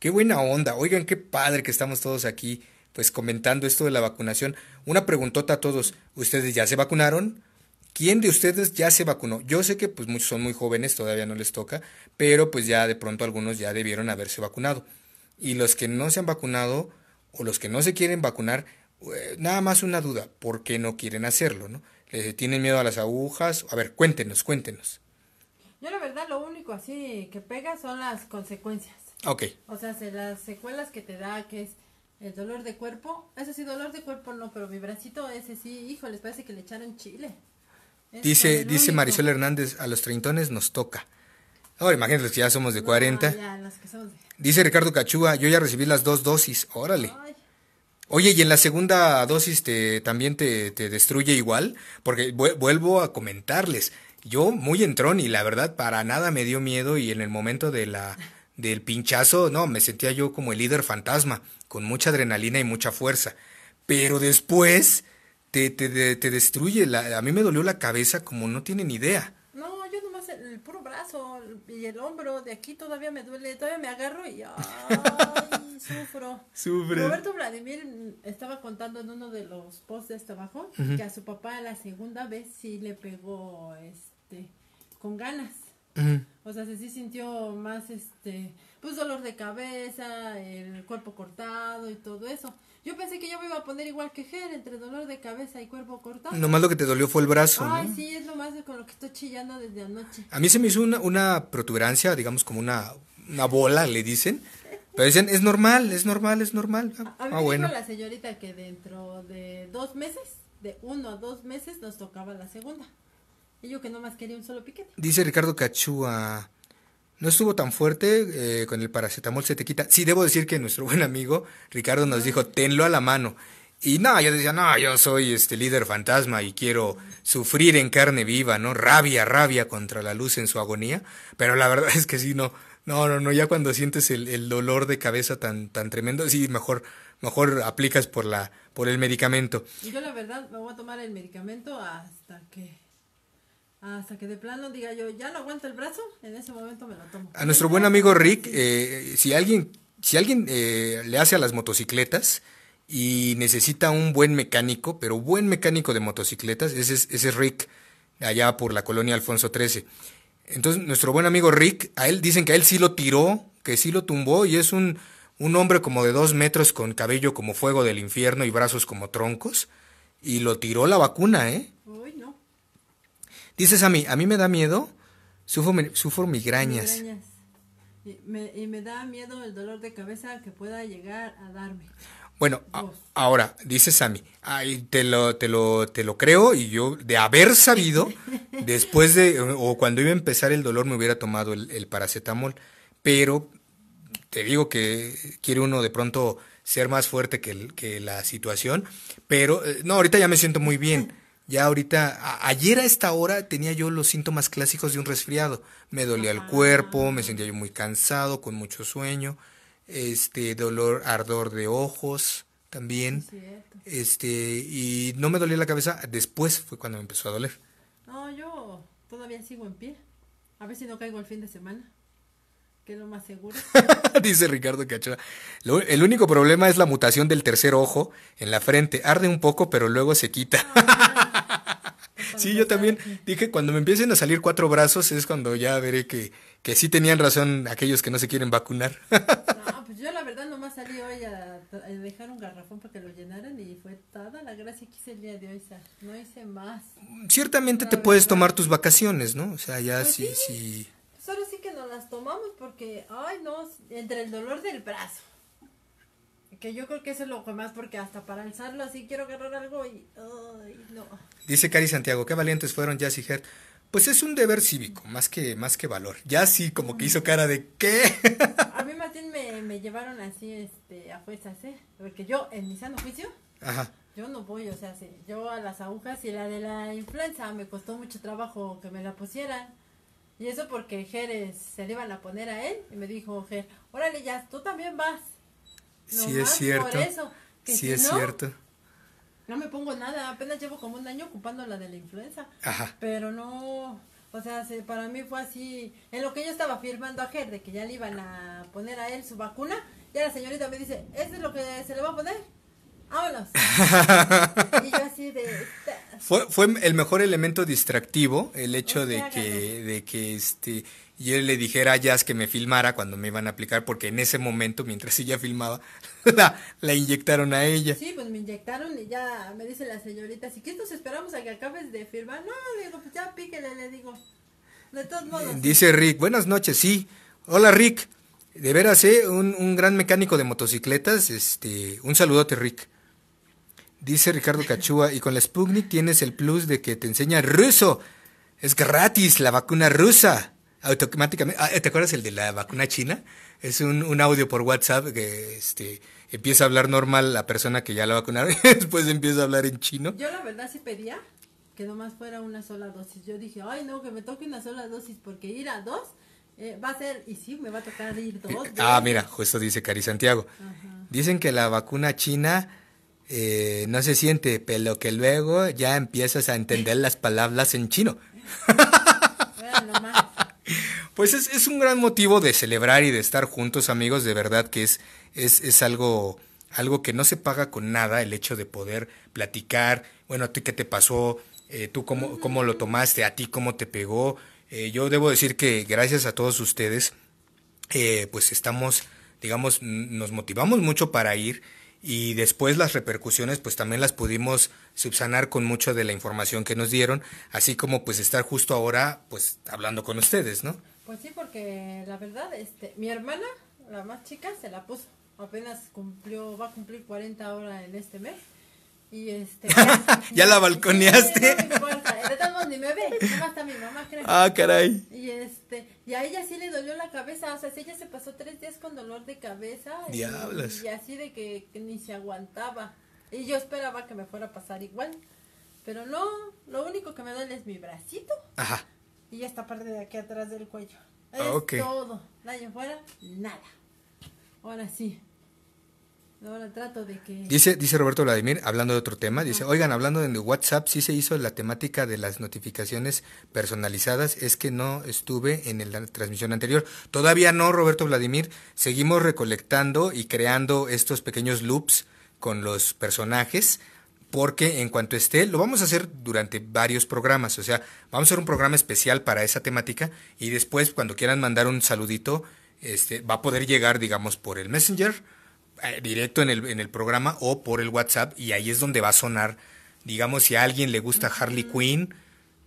Qué buena onda. Oigan, qué padre que estamos todos aquí, pues comentando esto de la vacunación. Una preguntota a todos. ¿Ustedes ya se vacunaron? ¿Quién de ustedes ya se vacunó? Yo sé que pues muchos son muy jóvenes, todavía no les toca, pero pues ya de pronto algunos ya debieron haberse vacunado. Y los que no se han vacunado o los que no se quieren vacunar, eh, nada más una duda, ¿por qué no quieren hacerlo, no? ¿Les tienen miedo a las agujas? A ver, cuéntenos, cuéntenos. Yo la verdad lo único así que pega son las consecuencias. Ok, O sea, se- las secuelas que te da, que es el dolor de cuerpo. Eso sí, dolor de cuerpo no, pero mi bracito ese sí, hijo, les parece que le echaron chile. Es dice, dice. Marisol Hernández, a los treintones nos toca. Ahora imagínate los que ya somos de No, 40. ya, los que somos de- Dice Ricardo Cachúa, yo ya recibí las dos dosis, órale. Ay, Oye, ¿y en la segunda dosis te, también te, te destruye igual? Porque vu- vuelvo a comentarles, yo muy entrón y la verdad para nada me dio miedo y en el momento de la, del pinchazo, no, me sentía yo como el líder fantasma, con mucha adrenalina y mucha fuerza. Pero después te, te, te- te destruye, la, a mí me dolió la cabeza como no tienen idea. no, yo nomás el, el puro brazo y el hombro, de aquí todavía me duele, todavía me agarro y ay, sufro. Sufre. Roberto Vladimir estaba contando en uno de los posts de hasta abajo que a su papá la segunda vez sí le pegó este con ganas. O sea, se sí sintió más este pues dolor de cabeza, el cuerpo cortado y todo eso. Yo pensé que yo me iba a poner igual que Ger, entre dolor de cabeza y cuerpo cortado. Nomás lo que te dolió fue el brazo, Ay, ¿no? sí, es lo más de con lo que estoy chillando desde anoche. A mí se me hizo una, una protuberancia, digamos como una, una bola, le dicen. Pero dicen, es normal, es normal, es normal. Ah, A mí ah, me bueno. dijo la señorita que dentro de dos meses, de uno a dos meses, nos tocaba la segunda. Y yo que nomás quería un solo piquete. Dice Ricardo Cachúa, no estuvo tan fuerte, eh, con el paracetamol se te quita. Sí, debo decir que nuestro buen amigo Ricardo nos dijo, tenlo a la mano. Y no, yo decía, no, yo soy este líder fantasma y quiero sufrir en carne viva, ¿no? Rabia, rabia contra la luz en su agonía. Pero la verdad es que sí, no, no, no, no, ya cuando sientes el, el dolor de cabeza tan, tan tremendo, sí, mejor, mejor aplicas por la, por el medicamento. Y yo la verdad me voy a tomar el medicamento hasta que hasta que de plano diga yo, ya no aguanto el brazo, en ese momento me lo tomo. A nuestro buen amigo Rick, eh, si alguien, si alguien eh, le hace a las motocicletas y necesita un buen mecánico, pero buen mecánico de motocicletas, ese es, ese es Rick, allá por la colonia Alfonso XIII. Entonces, nuestro buen amigo Rick, a él dicen que a él sí lo tiró, que sí lo tumbó, y es un, un hombre como de dos metros con cabello como fuego del infierno y brazos como troncos, y lo tiró la vacuna, ¿eh? Uy, no. Dices a mí, a mí me da miedo, sufro, sufro migrañas. Migrañas. Y me, y me da miedo el dolor de cabeza que pueda llegar a darme. Bueno, a- ahora, dice Sammy, ay, te lo, te lo, te lo creo y yo de haber sabido, después de, o cuando iba a empezar el dolor me hubiera tomado el, el paracetamol, pero te digo que quiere uno de pronto ser más fuerte que, el- que la situación, pero eh, no, ahorita ya me siento muy bien. Ya ahorita, ayer a esta hora tenía yo los síntomas clásicos de un resfriado. Me dolía el cuerpo, me sentía yo muy cansado, con mucho sueño, este dolor, ardor de ojos también, Cierto. este y no me dolía la cabeza. Después fue cuando me empezó a doler. No, yo todavía sigo en pie. A ver si no caigo el fin de semana. Que es lo más seguro. Dice Ricardo Cachoa. Lo- el único problema es la mutación del tercer ojo en la frente. Arde un poco, pero luego se quita. Sí, yo también dije, cuando me empiecen a salir cuatro brazos es cuando ya veré que, que sí tenían razón aquellos que no se quieren vacunar. No, pues yo la verdad nomás salí hoy a, a dejar un garrafón para que lo llenaran y fue toda la gracia que hice el día de hoy. Sa. No hice más. Ciertamente te puedes tomar tus vacaciones, ¿no? O sea, ya Pues sí, sí. sí. Pues ahora sí que nos las tomamos porque, ay no, entre el dolor del brazo. Que yo creo que eso es lo que más, porque hasta para alzarlo así quiero agarrar algo y, ay no. Dice Cari Santiago, qué valientes fueron Jazz y Gert. Pues es un deber cívico, más que, más que valor. Ya sí, como que hizo cara de ¿qué? A mí más bien me, me llevaron así, este, a fuerzas, ¿eh? Porque yo, en mi sano juicio, Ajá. Yo no voy, o sea, sí, yo a las agujas y la de la influenza me costó mucho trabajo que me la pusieran. Y eso porque Jerez se le iban a poner a él y me dijo Jer, órale ya, tú también vas. Sí es cierto. Por eso, que Sí si es no, cierto. No me pongo nada, apenas llevo como un año ocupando la de la influenza. Ajá. Pero no, o sea, se- para mí fue así, en lo que yo estaba firmando a Ger de que ya le iban a poner a él su vacuna, ya la señorita me dice, ¿eso es lo que se le va a poner? Vámonos. y yo así de... Fue, fue el mejor elemento distractivo el hecho O de que, de que este, yo le dijera a Jazz que me filmara cuando me iban a aplicar, porque en ese momento, mientras ella filmaba, la, la inyectaron a ella. Sí, pues me inyectaron y ya me dice la señorita, si quieres nos esperamos a que acabes de firmar. No, le digo, pues ya píquele, le digo. De todos modos. Dice Rick, buenas noches, sí. Hola Rick, de veras, ¿eh? Un, un gran mecánico de motocicletas, este, un saludote Rick. Dice Ricardo Cachúa, y con la Sputnik tienes el plus de que te enseña ruso. Es gratis la vacuna rusa. Automáticamente, ah, ¿te acuerdas el de la vacuna china? Es un, un audio por WhatsApp que este, empieza a hablar normal la persona que ya la vacunaron y después empieza a hablar en chino. Yo la verdad sí pedía que nomás fuera una sola dosis. Yo dije, ay no, que me toque una sola dosis porque ir a dos eh, va a ser, y sí, me va a tocar ir dos. Ah, mira, justo dice Cari Santiago. Ajá. Dicen que la vacuna china eh, no se siente, pero que luego ya empiezas a entender las palabras en chino. Vean nomás. Pues es, es, un gran motivo de celebrar y de estar juntos, amigos. De verdad que es, es, es algo, algo que no se paga con nada, el hecho de poder platicar. Bueno, a ti qué te pasó, eh, tú cómo, cómo lo tomaste, a ti cómo te pegó. Eh, yo debo decir que gracias a todos ustedes, eh, pues estamos, digamos, nos motivamos mucho para ir y después las repercusiones pues también las pudimos subsanar con mucho de la información que nos dieron, así como pues estar justo ahora pues hablando con ustedes, ¿no? Pues sí, porque la verdad, este, mi hermana, la más chica, se la puso, apenas cumplió, va a cumplir 40 horas en este mes y este. ya la balconeaste. no me importa. De todos ni me ve. Nomás está mi mamá, creo. Ah, caray. Y este. Y a ella sí le dolió la cabeza. O sea, si ella se pasó tres días con dolor de cabeza. Diablos. Y, así de que, ni se aguantaba. Y yo esperaba que me fuera a pasar igual. Pero no, lo único que me duele es mi bracito. Ajá. Y esta parte de aquí atrás del cuello. Es todo. Nadie fuera, nada. Ahora sí. Ahora trato de que... Dice, dice Roberto Vladimir, hablando de otro tema, dice, oigan, hablando de WhatsApp, sí se hizo la temática de las notificaciones personalizadas, es que no estuve en la transmisión anterior. Todavía no, Roberto Vladimir, seguimos recolectando y creando estos pequeños loops con los personajes, porque en cuanto esté, lo vamos a hacer durante varios programas, o sea, vamos a hacer un programa especial para esa temática y después cuando quieran mandar un saludito, este, va a poder llegar, digamos, por el Messenger eh, directo en el, en el programa o por el WhatsApp y ahí es donde va a sonar, digamos, si a alguien le gusta Harley Quinn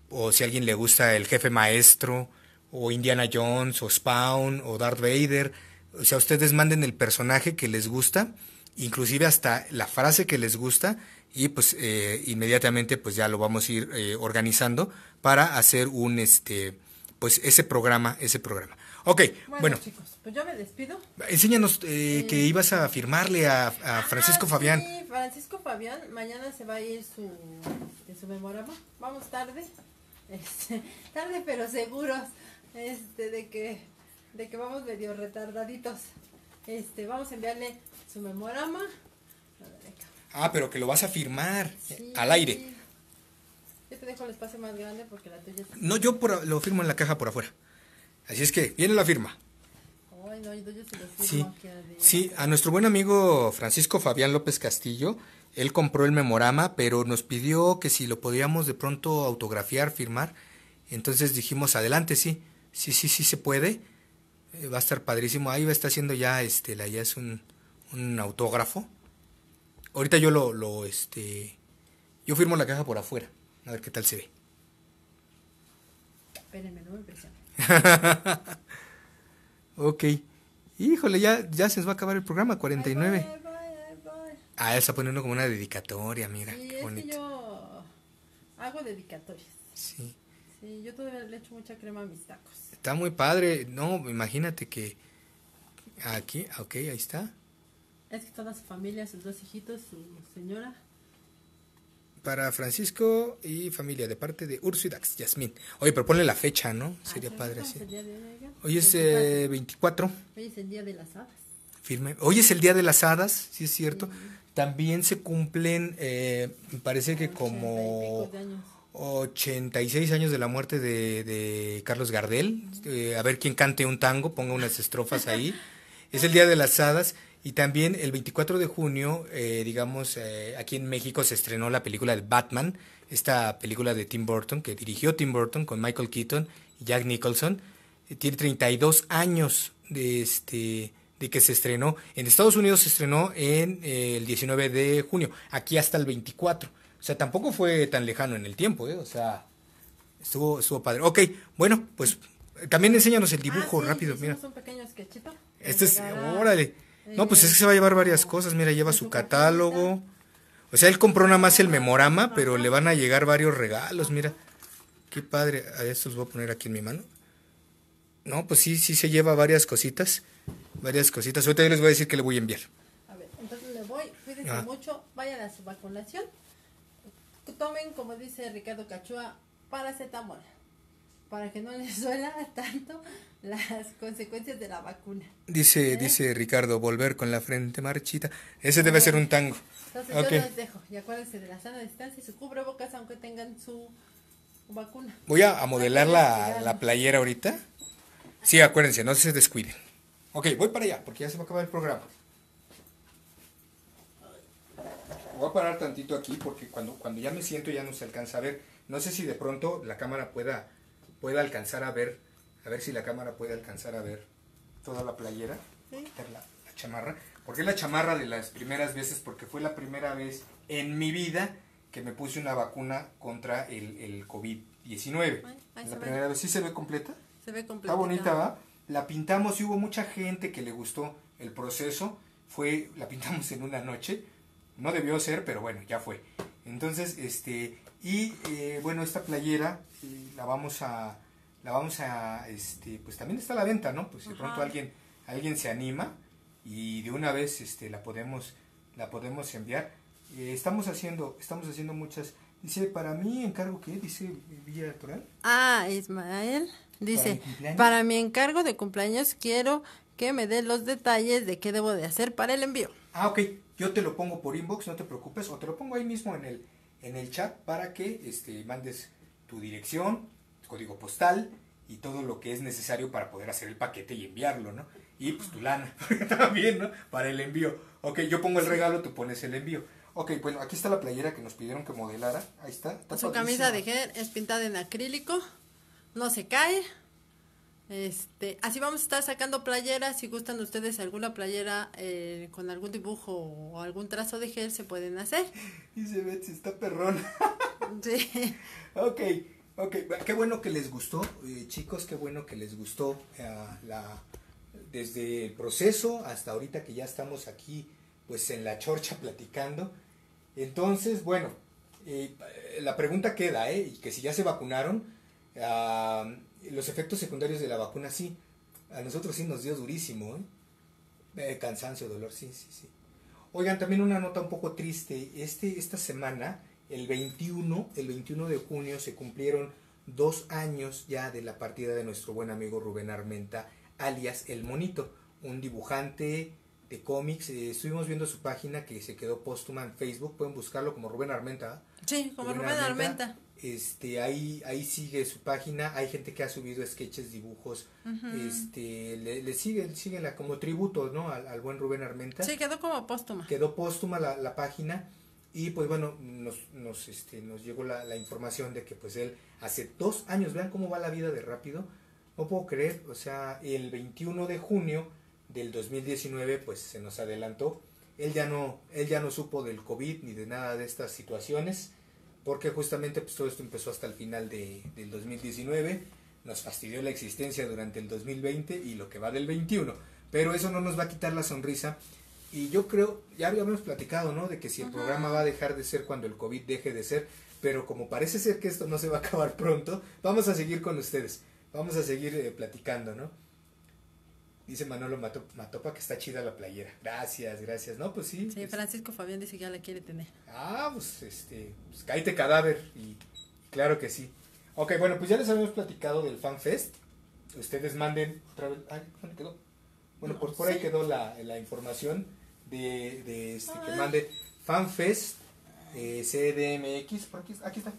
o si a alguien le gusta el jefe maestro o Indiana Jones o Spawn o Darth Vader, o sea, ustedes manden el personaje que les gusta, inclusive hasta la frase que les gusta y pues eh, inmediatamente pues ya lo vamos a ir eh, organizando para hacer un este pues ese programa, ese programa. Ok, bueno. chicos, pues yo me despido. Enséñanos eh, que ibas a firmarle a, Francisco ah, Fabián. Sí, Francisco Fabián, mañana se va a ir su, su memorama. Vamos tarde, este, tarde pero seguros, este, de que, de que vamos medio retardaditos. Este, vamos a enviarle su memorama. Ah, pero que lo vas a firmar al aire. Yo te dejo el espacio más grande porque la tuya No, yo lo firmo en la caja por afuera. Así es que viene la firma. sí, sí, a nuestro buen amigo Francisco Fabián López Castillo, él compró el memorama, pero nos pidió que si lo podíamos de pronto autografiar, firmar. Entonces dijimos, adelante, sí, sí, sí, sí se puede. Eh, va a estar padrísimo. Ahí va a estar haciendo ya, este, la, ya es un, un autógrafo. Ahorita yo lo, lo, este, yo firmo la caja por afuera. A ver qué tal se ve. Espérenme, no me ok. Híjole, ya, ya se nos va a acabar el programa, 49. Ah, él está poniendo como una dedicatoria, mira. Sí, qué bonito. yo hago dedicatorias. Sí. Sí, yo todavía le echo mucha crema a mis tacos. Está muy padre. No, imagínate que aquí, ok, ahí está. Es que toda su familia, sus dos hijitos, su señora, para Francisco y familia de parte de Ursudax, Yasmín. Oye, pero ponle la fecha, ¿no? Ah, Sería padre así. Hoy es 24. Hoy es el día de las hadas. Firme. Hoy es el día de las hadas, sí es cierto. También se cumplen, eh, me parece que como 86 años de la muerte de, Carlos Gardel. Eh, a ver quién cante un tango, ponga unas estrofas ahí. es el día de las hadas. Y también el 24 de junio, eh, digamos, eh, aquí en México se estrenó la película de Batman, esta película de Tim Burton, que dirigió Tim Burton con Michael Keaton y Jack Nicholson. Eh, tiene 32 años de, este, de que se estrenó. En Estados Unidos se estrenó en el 19 de junio, aquí hasta el 24. O sea, tampoco fue tan lejano en el tiempo, ¿eh? O sea, estuvo, estuvo padre. Ok, bueno, pues también enséñanos el dibujo ah, rápido, mira. Un pequeño Este es, órale. No, pues es que se va a llevar varias cosas. Mira, lleva su catálogo. O sea, él compró nada más el memorama, pero le van a llegar varios regalos. Mira, qué padre. A estos voy a poner aquí en mi mano. No, pues sí, sí se lleva varias cositas. Varias cositas. Ahorita yo les voy a decir que le voy a enviar. A ver, entonces le voy. Cuídense ah. mucho. Vayan a su vacunación. Tomen, como dice Ricardo Cachua, paracetamol. Para que no les duela tanto las consecuencias de la vacuna. Dice, ¿Eh? dice Ricardo, volver con la frente marchita. Ese debe ser un tango. Entonces yo les dejo. Y acuérdense de la sana distancia y su cubrebocas aunque tengan su vacuna. Voy a, modelar la, la, playera ahorita. Sí, acuérdense, no se descuiden. Ok, voy para allá, porque ya se va a acabar el programa. Voy a parar tantito aquí porque cuando, cuando ya me siento ya no se alcanza a ver. No sé si de pronto la cámara pueda, pueda alcanzar a ver, a ver si la cámara puede alcanzar a ver toda la playera, Sí. la, la chamarra. Porque es la chamarra de las primeras veces, porque fue la primera vez en mi vida que me puse una vacuna contra el, el COVID-19. Ay, ahí se La ve. primera vez, ¿sí se ve completa? Se ve completa. Está bonita, ¿va? La pintamos y hubo mucha gente que le gustó el proceso. Fue, la pintamos en una noche. No debió ser, pero bueno, ya fue. Entonces, este, y eh, bueno, esta playera la vamos a, la vamos a, este, pues también está a la venta, ¿no? Pues si de Ajá. pronto alguien, alguien se anima y de una vez, este, la podemos, la podemos enviar. Eh, estamos haciendo, estamos haciendo muchas. Dice, para mí encargo que dice Villa Electoral. Ah, Ismael dice, cumpleaños? para mi encargo de cumpleaños quiero que me dé los detalles de qué debo de hacer para el envío. Ah, ok. Yo te lo pongo por inbox, no te preocupes, o te lo pongo ahí mismo en el, en el chat para que este, mandes tu dirección, código postal y todo lo que es necesario para poder hacer el paquete y enviarlo, ¿no? Y pues tu lana, también, ¿no? Para el envío. Ok, yo pongo el regalo, tú pones el envío. Ok, bueno, aquí está la playera que nos pidieron que modelara. Ahí está. está Su camisa de gel es pintada en acrílico, no se cae. Este, así vamos a estar sacando playeras. Si gustan ustedes alguna playera eh, con algún dibujo o algún trazo de gel, se pueden hacer. Dice Betsy, está perrón. Sí. Ok, ok, qué bueno que les gustó, eh, chicos, qué bueno que les gustó eh, la, desde el proceso hasta ahorita que ya estamos aquí, pues en la chorcha platicando. Entonces, bueno, eh, la pregunta queda, ¿eh? Que si ya se vacunaron, ah, los efectos secundarios de la vacuna sí, a nosotros sí nos dio durísimo, ¿eh? Eh, cansancio, dolor, sí, sí, sí. Oigan, también una nota un poco triste. Este, esta semana, el 21, el 21 de junio, se cumplieron dos años ya de la partida de nuestro buen amigo Rubén Armenta, alias El Monito, un dibujante de cómics. Eh, estuvimos viendo su página que se quedó póstuma en Facebook. Pueden buscarlo como Rubén Armenta. Sí, como Rubén Armenta. Armenta. Este, ahí, ahí sigue su página. Hay gente que ha subido sketches, dibujos. Este, le, le siguen, síguenla como tributo, ¿no? Al, al buen Rubén Armenta Sí, quedó como póstuma. quedó póstuma la, la página y pues bueno nos, nos, este, nos llegó la, la información de que pues él hace dos años vean cómo va la vida de rápido no puedo creer o sea el 21 de junio del 2019 pues se nos adelantó él ya no él ya no supo del covid ni de nada de estas situaciones porque justamente pues todo esto empezó hasta el final de, del 2019 nos fastidió la existencia durante el 2020 y lo que va del 21 pero eso no nos va a quitar la sonrisa y yo creo, ya habíamos platicado, ¿no? De que si el Ajá. programa va a dejar de ser cuando el COVID deje de ser, pero como parece ser que esto no se va a acabar pronto, vamos a seguir con ustedes, vamos a seguir eh, platicando, ¿no? Dice Manolo Mato- Matopa que está chida la playera. Gracias, gracias. No, pues sí. Sí, pues- Francisco Fabián dice que ya la quiere tener. Ah, pues este, pues cállate cadáver y claro que sí. Ok, bueno, pues ya les habíamos platicado del FanFest. Ustedes manden otra vez. Ay, ¿dónde quedó? Bueno, No pues por ahí quedó la, la información de, de este, que mande FanFest eh, CDMX. Por aquí, aquí está.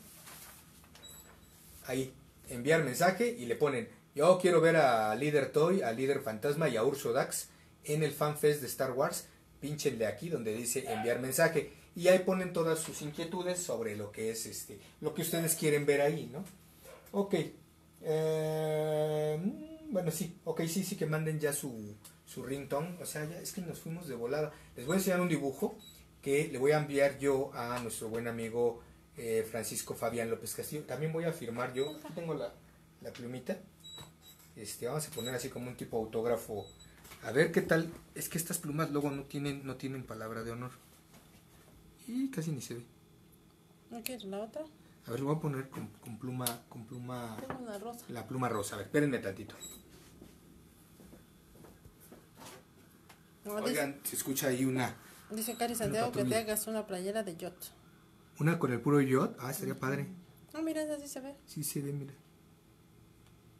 Ahí, enviar mensaje y le ponen, yo quiero ver a Líder Toy, a Líder Fantasma y a Urso Dax en el FanFest de Star Wars. Pinchenle aquí donde dice enviar mensaje y ahí ponen todas sus inquietudes sobre lo que es este, lo que ustedes quieren ver ahí, ¿no? Ok. Eh, mm, bueno, sí, ok, sí, sí que manden ya su, su ringtone. O sea, ya es que nos fuimos de volada. Les voy a enseñar un dibujo que le voy a enviar yo a nuestro buen amigo eh, Francisco Fabián López Castillo. También voy a firmar yo. Aquí tengo la, la plumita. Este, vamos a poner así como un tipo autógrafo. A ver qué tal. Es que estas plumas luego no tienen, no tienen palabra de honor. Y casi ni se ve. ¿No quieres la otra? A ver, voy a poner con, con pluma, con pluma, una rosa. la pluma rosa. A ver, espérenme tantito. No, dice, Oigan, se escucha ahí una, dice Cari Santiago que te hagas una playera de yacht. una con el puro yod. Ah, estaría padre. No, mira, esa sí se ve. Sí se ve, mira.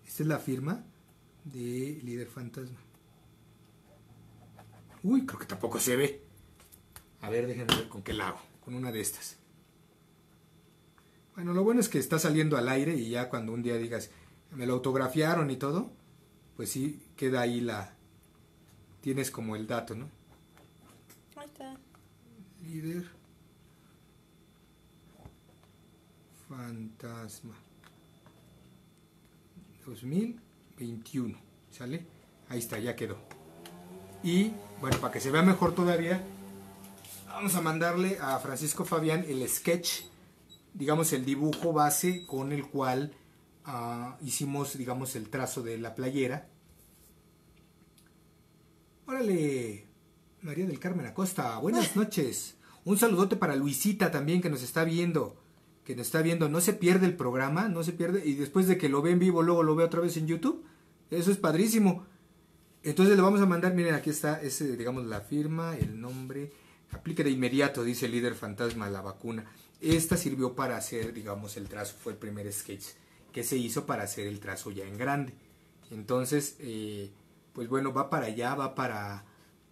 Esta es la firma de Líder Fantasma. Uy, creo que tampoco se ve. A ver, déjenme ver con qué la hago. Con una de estas. Bueno, lo bueno es que está saliendo al aire y ya cuando un día digas, me lo autografiaron y todo, pues sí, queda ahí la... Tienes como el dato, ¿no? Ahí está. Líder. Fantasma. 2021. ¿Sale? Ahí está, ya quedó. Y bueno, para que se vea mejor todavía, vamos a mandarle a Francisco Fabián el sketch, digamos el dibujo base con el cual ah, hicimos, digamos, el trazo de la playera. Órale, María del Carmen Acosta, buenas noches. Un saludote para Luisita también que nos está viendo, que nos está viendo. No se pierde el programa, no se pierde. Y después de que lo ve en vivo, luego lo ve otra vez en YouTube. Eso es padrísimo. Entonces le vamos a mandar, miren, aquí está, ese, digamos, la firma, el nombre. Aplique de inmediato, dice el líder fantasma, la vacuna. Esta sirvió para hacer, digamos, el trazo, fue el primer sketch que se hizo para hacer el trazo ya en grande. Entonces, eh, pues bueno, va para allá, va para,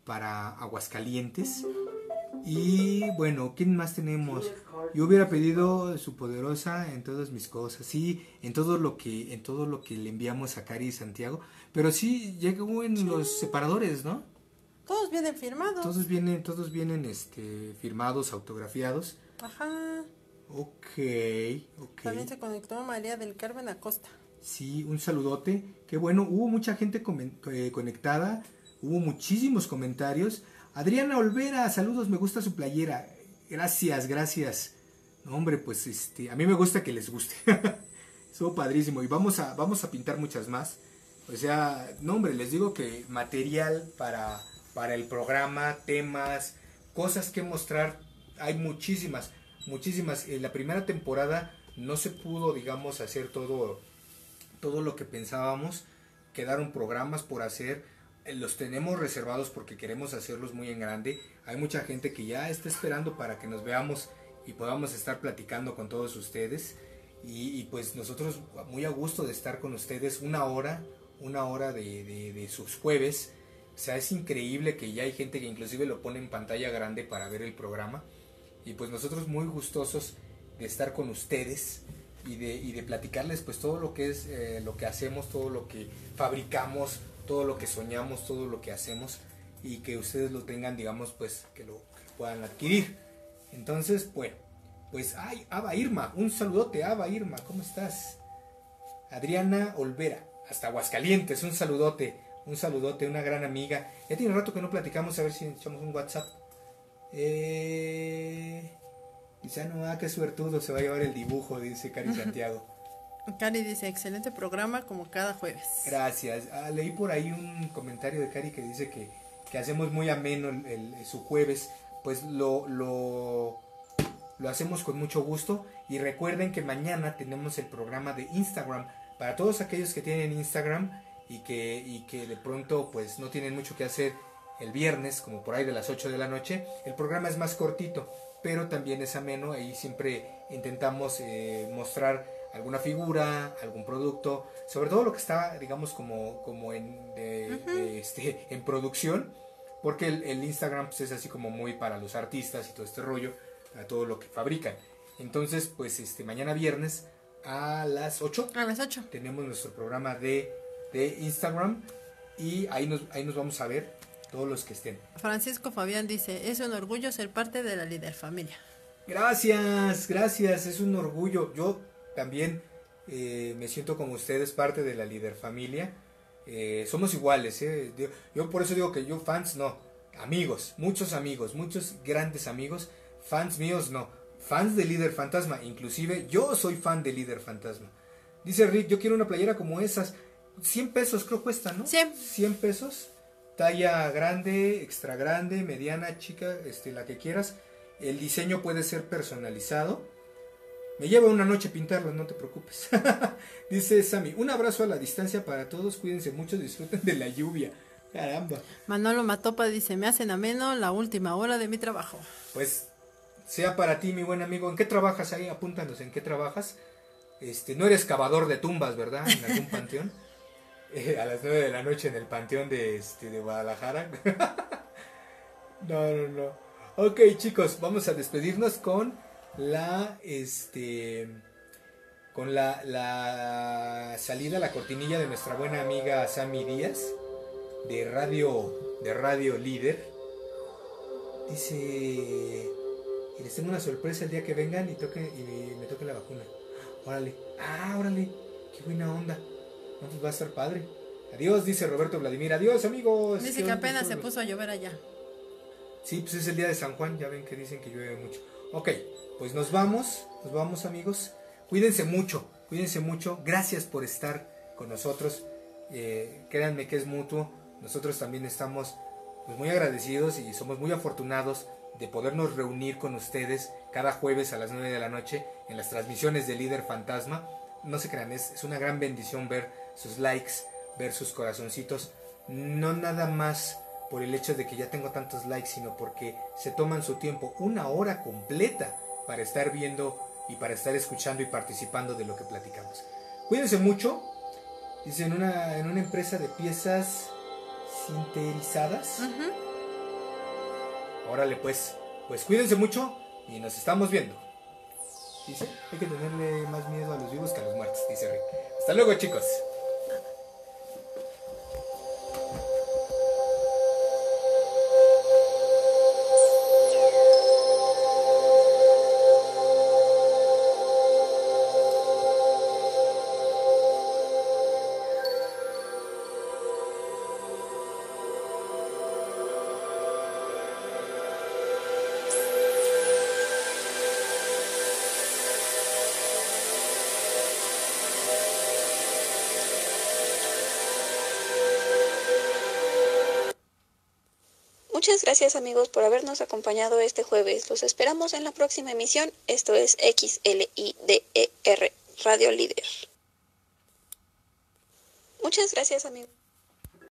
para Aguascalientes. Y bueno, ¿quién más tenemos? Yo hubiera pedido su poderosa en todas mis cosas, sí, en todo lo que, en todo lo que le enviamos a Cari y Santiago, pero sí llegó en los separadores, ¿no? Todos vienen firmados. Todos vienen, todos vienen este firmados, autografiados. Ajá. Ok, ok. También se conectó María del Carmen Acosta. Sí, un saludote. Qué bueno, hubo mucha gente eh, conectada, hubo muchísimos comentarios. Adriana Olvera, saludos, me gusta su playera. Gracias, gracias. No, hombre, pues este, a mí me gusta que les guste. Estuvo padrísimo y vamos a vamos a pintar muchas más. O sea, no, hombre, les digo que material para para el programa, temas, cosas que mostrar, hay muchísimas, muchísimas. En la primera temporada no se pudo, digamos, hacer todo todo lo que pensábamos. Quedaron programas por hacer. eh, Los tenemos reservados porque queremos hacerlos muy en grande. Hay mucha gente que ya está esperando para que nos veamos y podamos estar platicando con todos ustedes. Y, pues nosotros muy a gusto de estar con ustedes una hora, una hora de sus jueves. O sea, es increíble que ya hay gente que inclusive lo pone en pantalla grande para ver el programa. Y pues nosotros muy gustosos de estar con ustedes y de, y de platicarles pues todo lo que es eh, lo que hacemos, todo lo que fabricamos, todo lo que soñamos, todo lo que hacemos y que ustedes lo tengan, digamos, pues que lo, que lo puedan adquirir. Entonces, bueno, pues, ay, Ava Irma, un saludote, Ava Irma, ¿cómo estás? Adriana Olvera, hasta Aguascalientes, un saludote, un saludote, una gran amiga. Ya tiene rato que no platicamos, a ver si echamos un WhatsApp. Eh, quizá no, ah, qué suertudo se va a llevar el dibujo, dice Cari Santiago. Cari dice, excelente programa como cada jueves. Gracias. Ah, leí por ahí un comentario de Cari que dice que, que hacemos muy ameno el, el- su jueves. Pues lo, lo, lo hacemos con mucho gusto. Y recuerden que mañana tenemos el programa de Instagram. Para todos aquellos que tienen Instagram y que, y que de pronto pues no tienen mucho que hacer el viernes, como por ahí de las 8 de la noche, el programa es más cortito, pero también es ameno. Ahí siempre intentamos eh, mostrar alguna figura, algún producto, sobre todo lo que está, digamos, como, como en, de- de, este, en producción, porque el, el Instagram pues, es así como muy para los artistas y todo este rollo, a todo lo que fabrican. Entonces, pues este mañana viernes a las 8 A las 8. tenemos nuestro programa de, de Instagram y ahí nos, ahí nos vamos a ver todos los que estén. Francisco Fabián dice, es un orgullo ser parte de la líder familia. Gracias, gracias, es un orgullo. Yo también eh, me siento como ustedes, parte de la líder familia. Eh, somos iguales, ¿eh? Yo- por eso digo que yo fans no, amigos, muchos amigos, muchos grandes amigos, fans míos no, fans de líder fantasma, inclusive yo soy fan de líder fantasma. Dice Rick, yo quiero una playera como esas, 100 pesos creo cuesta, ¿no? 100. 100 pesos, talla grande, extra grande, mediana, chica, este, la que quieras. El diseño puede ser personalizado. Me lleva una noche pintarlo, no te preocupes. Dice Sammy, un abrazo a la distancia para todos, cuídense mucho, disfruten de la lluvia. Caramba. Manolo Matopa dice, me hacen ameno la última hora de mi trabajo. Pues sea para ti, mi buen amigo. ¿En qué trabajas ahí? Apúntanos, ¿en qué trabajas? Este, no eres cavador de tumbas, ¿verdad? En algún panteón. Eh, a las 9 de la noche en el panteón de, este, de Guadalajara. no, no, no. Ok, chicos, vamos a despedirnos con la, este, con la, la salida, la cortinilla de nuestra buena amiga Sammy Díaz de Radio, de Radio Líder. Dice, y les tengo una sorpresa el día que vengan y, toque, y me toque la vacuna. Órale, ah, órale, qué buena onda. No, pues va a estar padre. Adiós, dice Roberto Vladimir. Adiós, amigos. Dice que apenas se puso a llover allá. Sí, pues es el día de San Juan, ya ven que dicen que llueve mucho. Ok, pues nos vamos, nos vamos amigos. Cuídense mucho, cuídense mucho. Gracias por estar con nosotros. Eh, créanme que es mutuo. Nosotros también estamos pues, muy agradecidos y somos muy afortunados de podernos reunir con ustedes cada jueves a las 9 de la noche en las transmisiones de Líder Fantasma. No se crean, es, es una gran bendición ver sus likes, ver sus corazoncitos. No nada más por el hecho de que ya tengo tantos likes, sino porque se toman su tiempo, una hora completa, para estar viendo y para estar escuchando y participando de lo que platicamos. Cuídense mucho. Dice en una, en una empresa de piezas sinterizadas. Órale pues, pues cuídense mucho y nos estamos viendo. Dice, hay que tenerle más miedo a los vivos que a los muertos, dice Rick. Hasta luego chicos. Gracias amigos por habernos acompañado este jueves. Los esperamos en la próxima emisión. Esto es XLIDER Radio Líder. Muchas gracias amigos.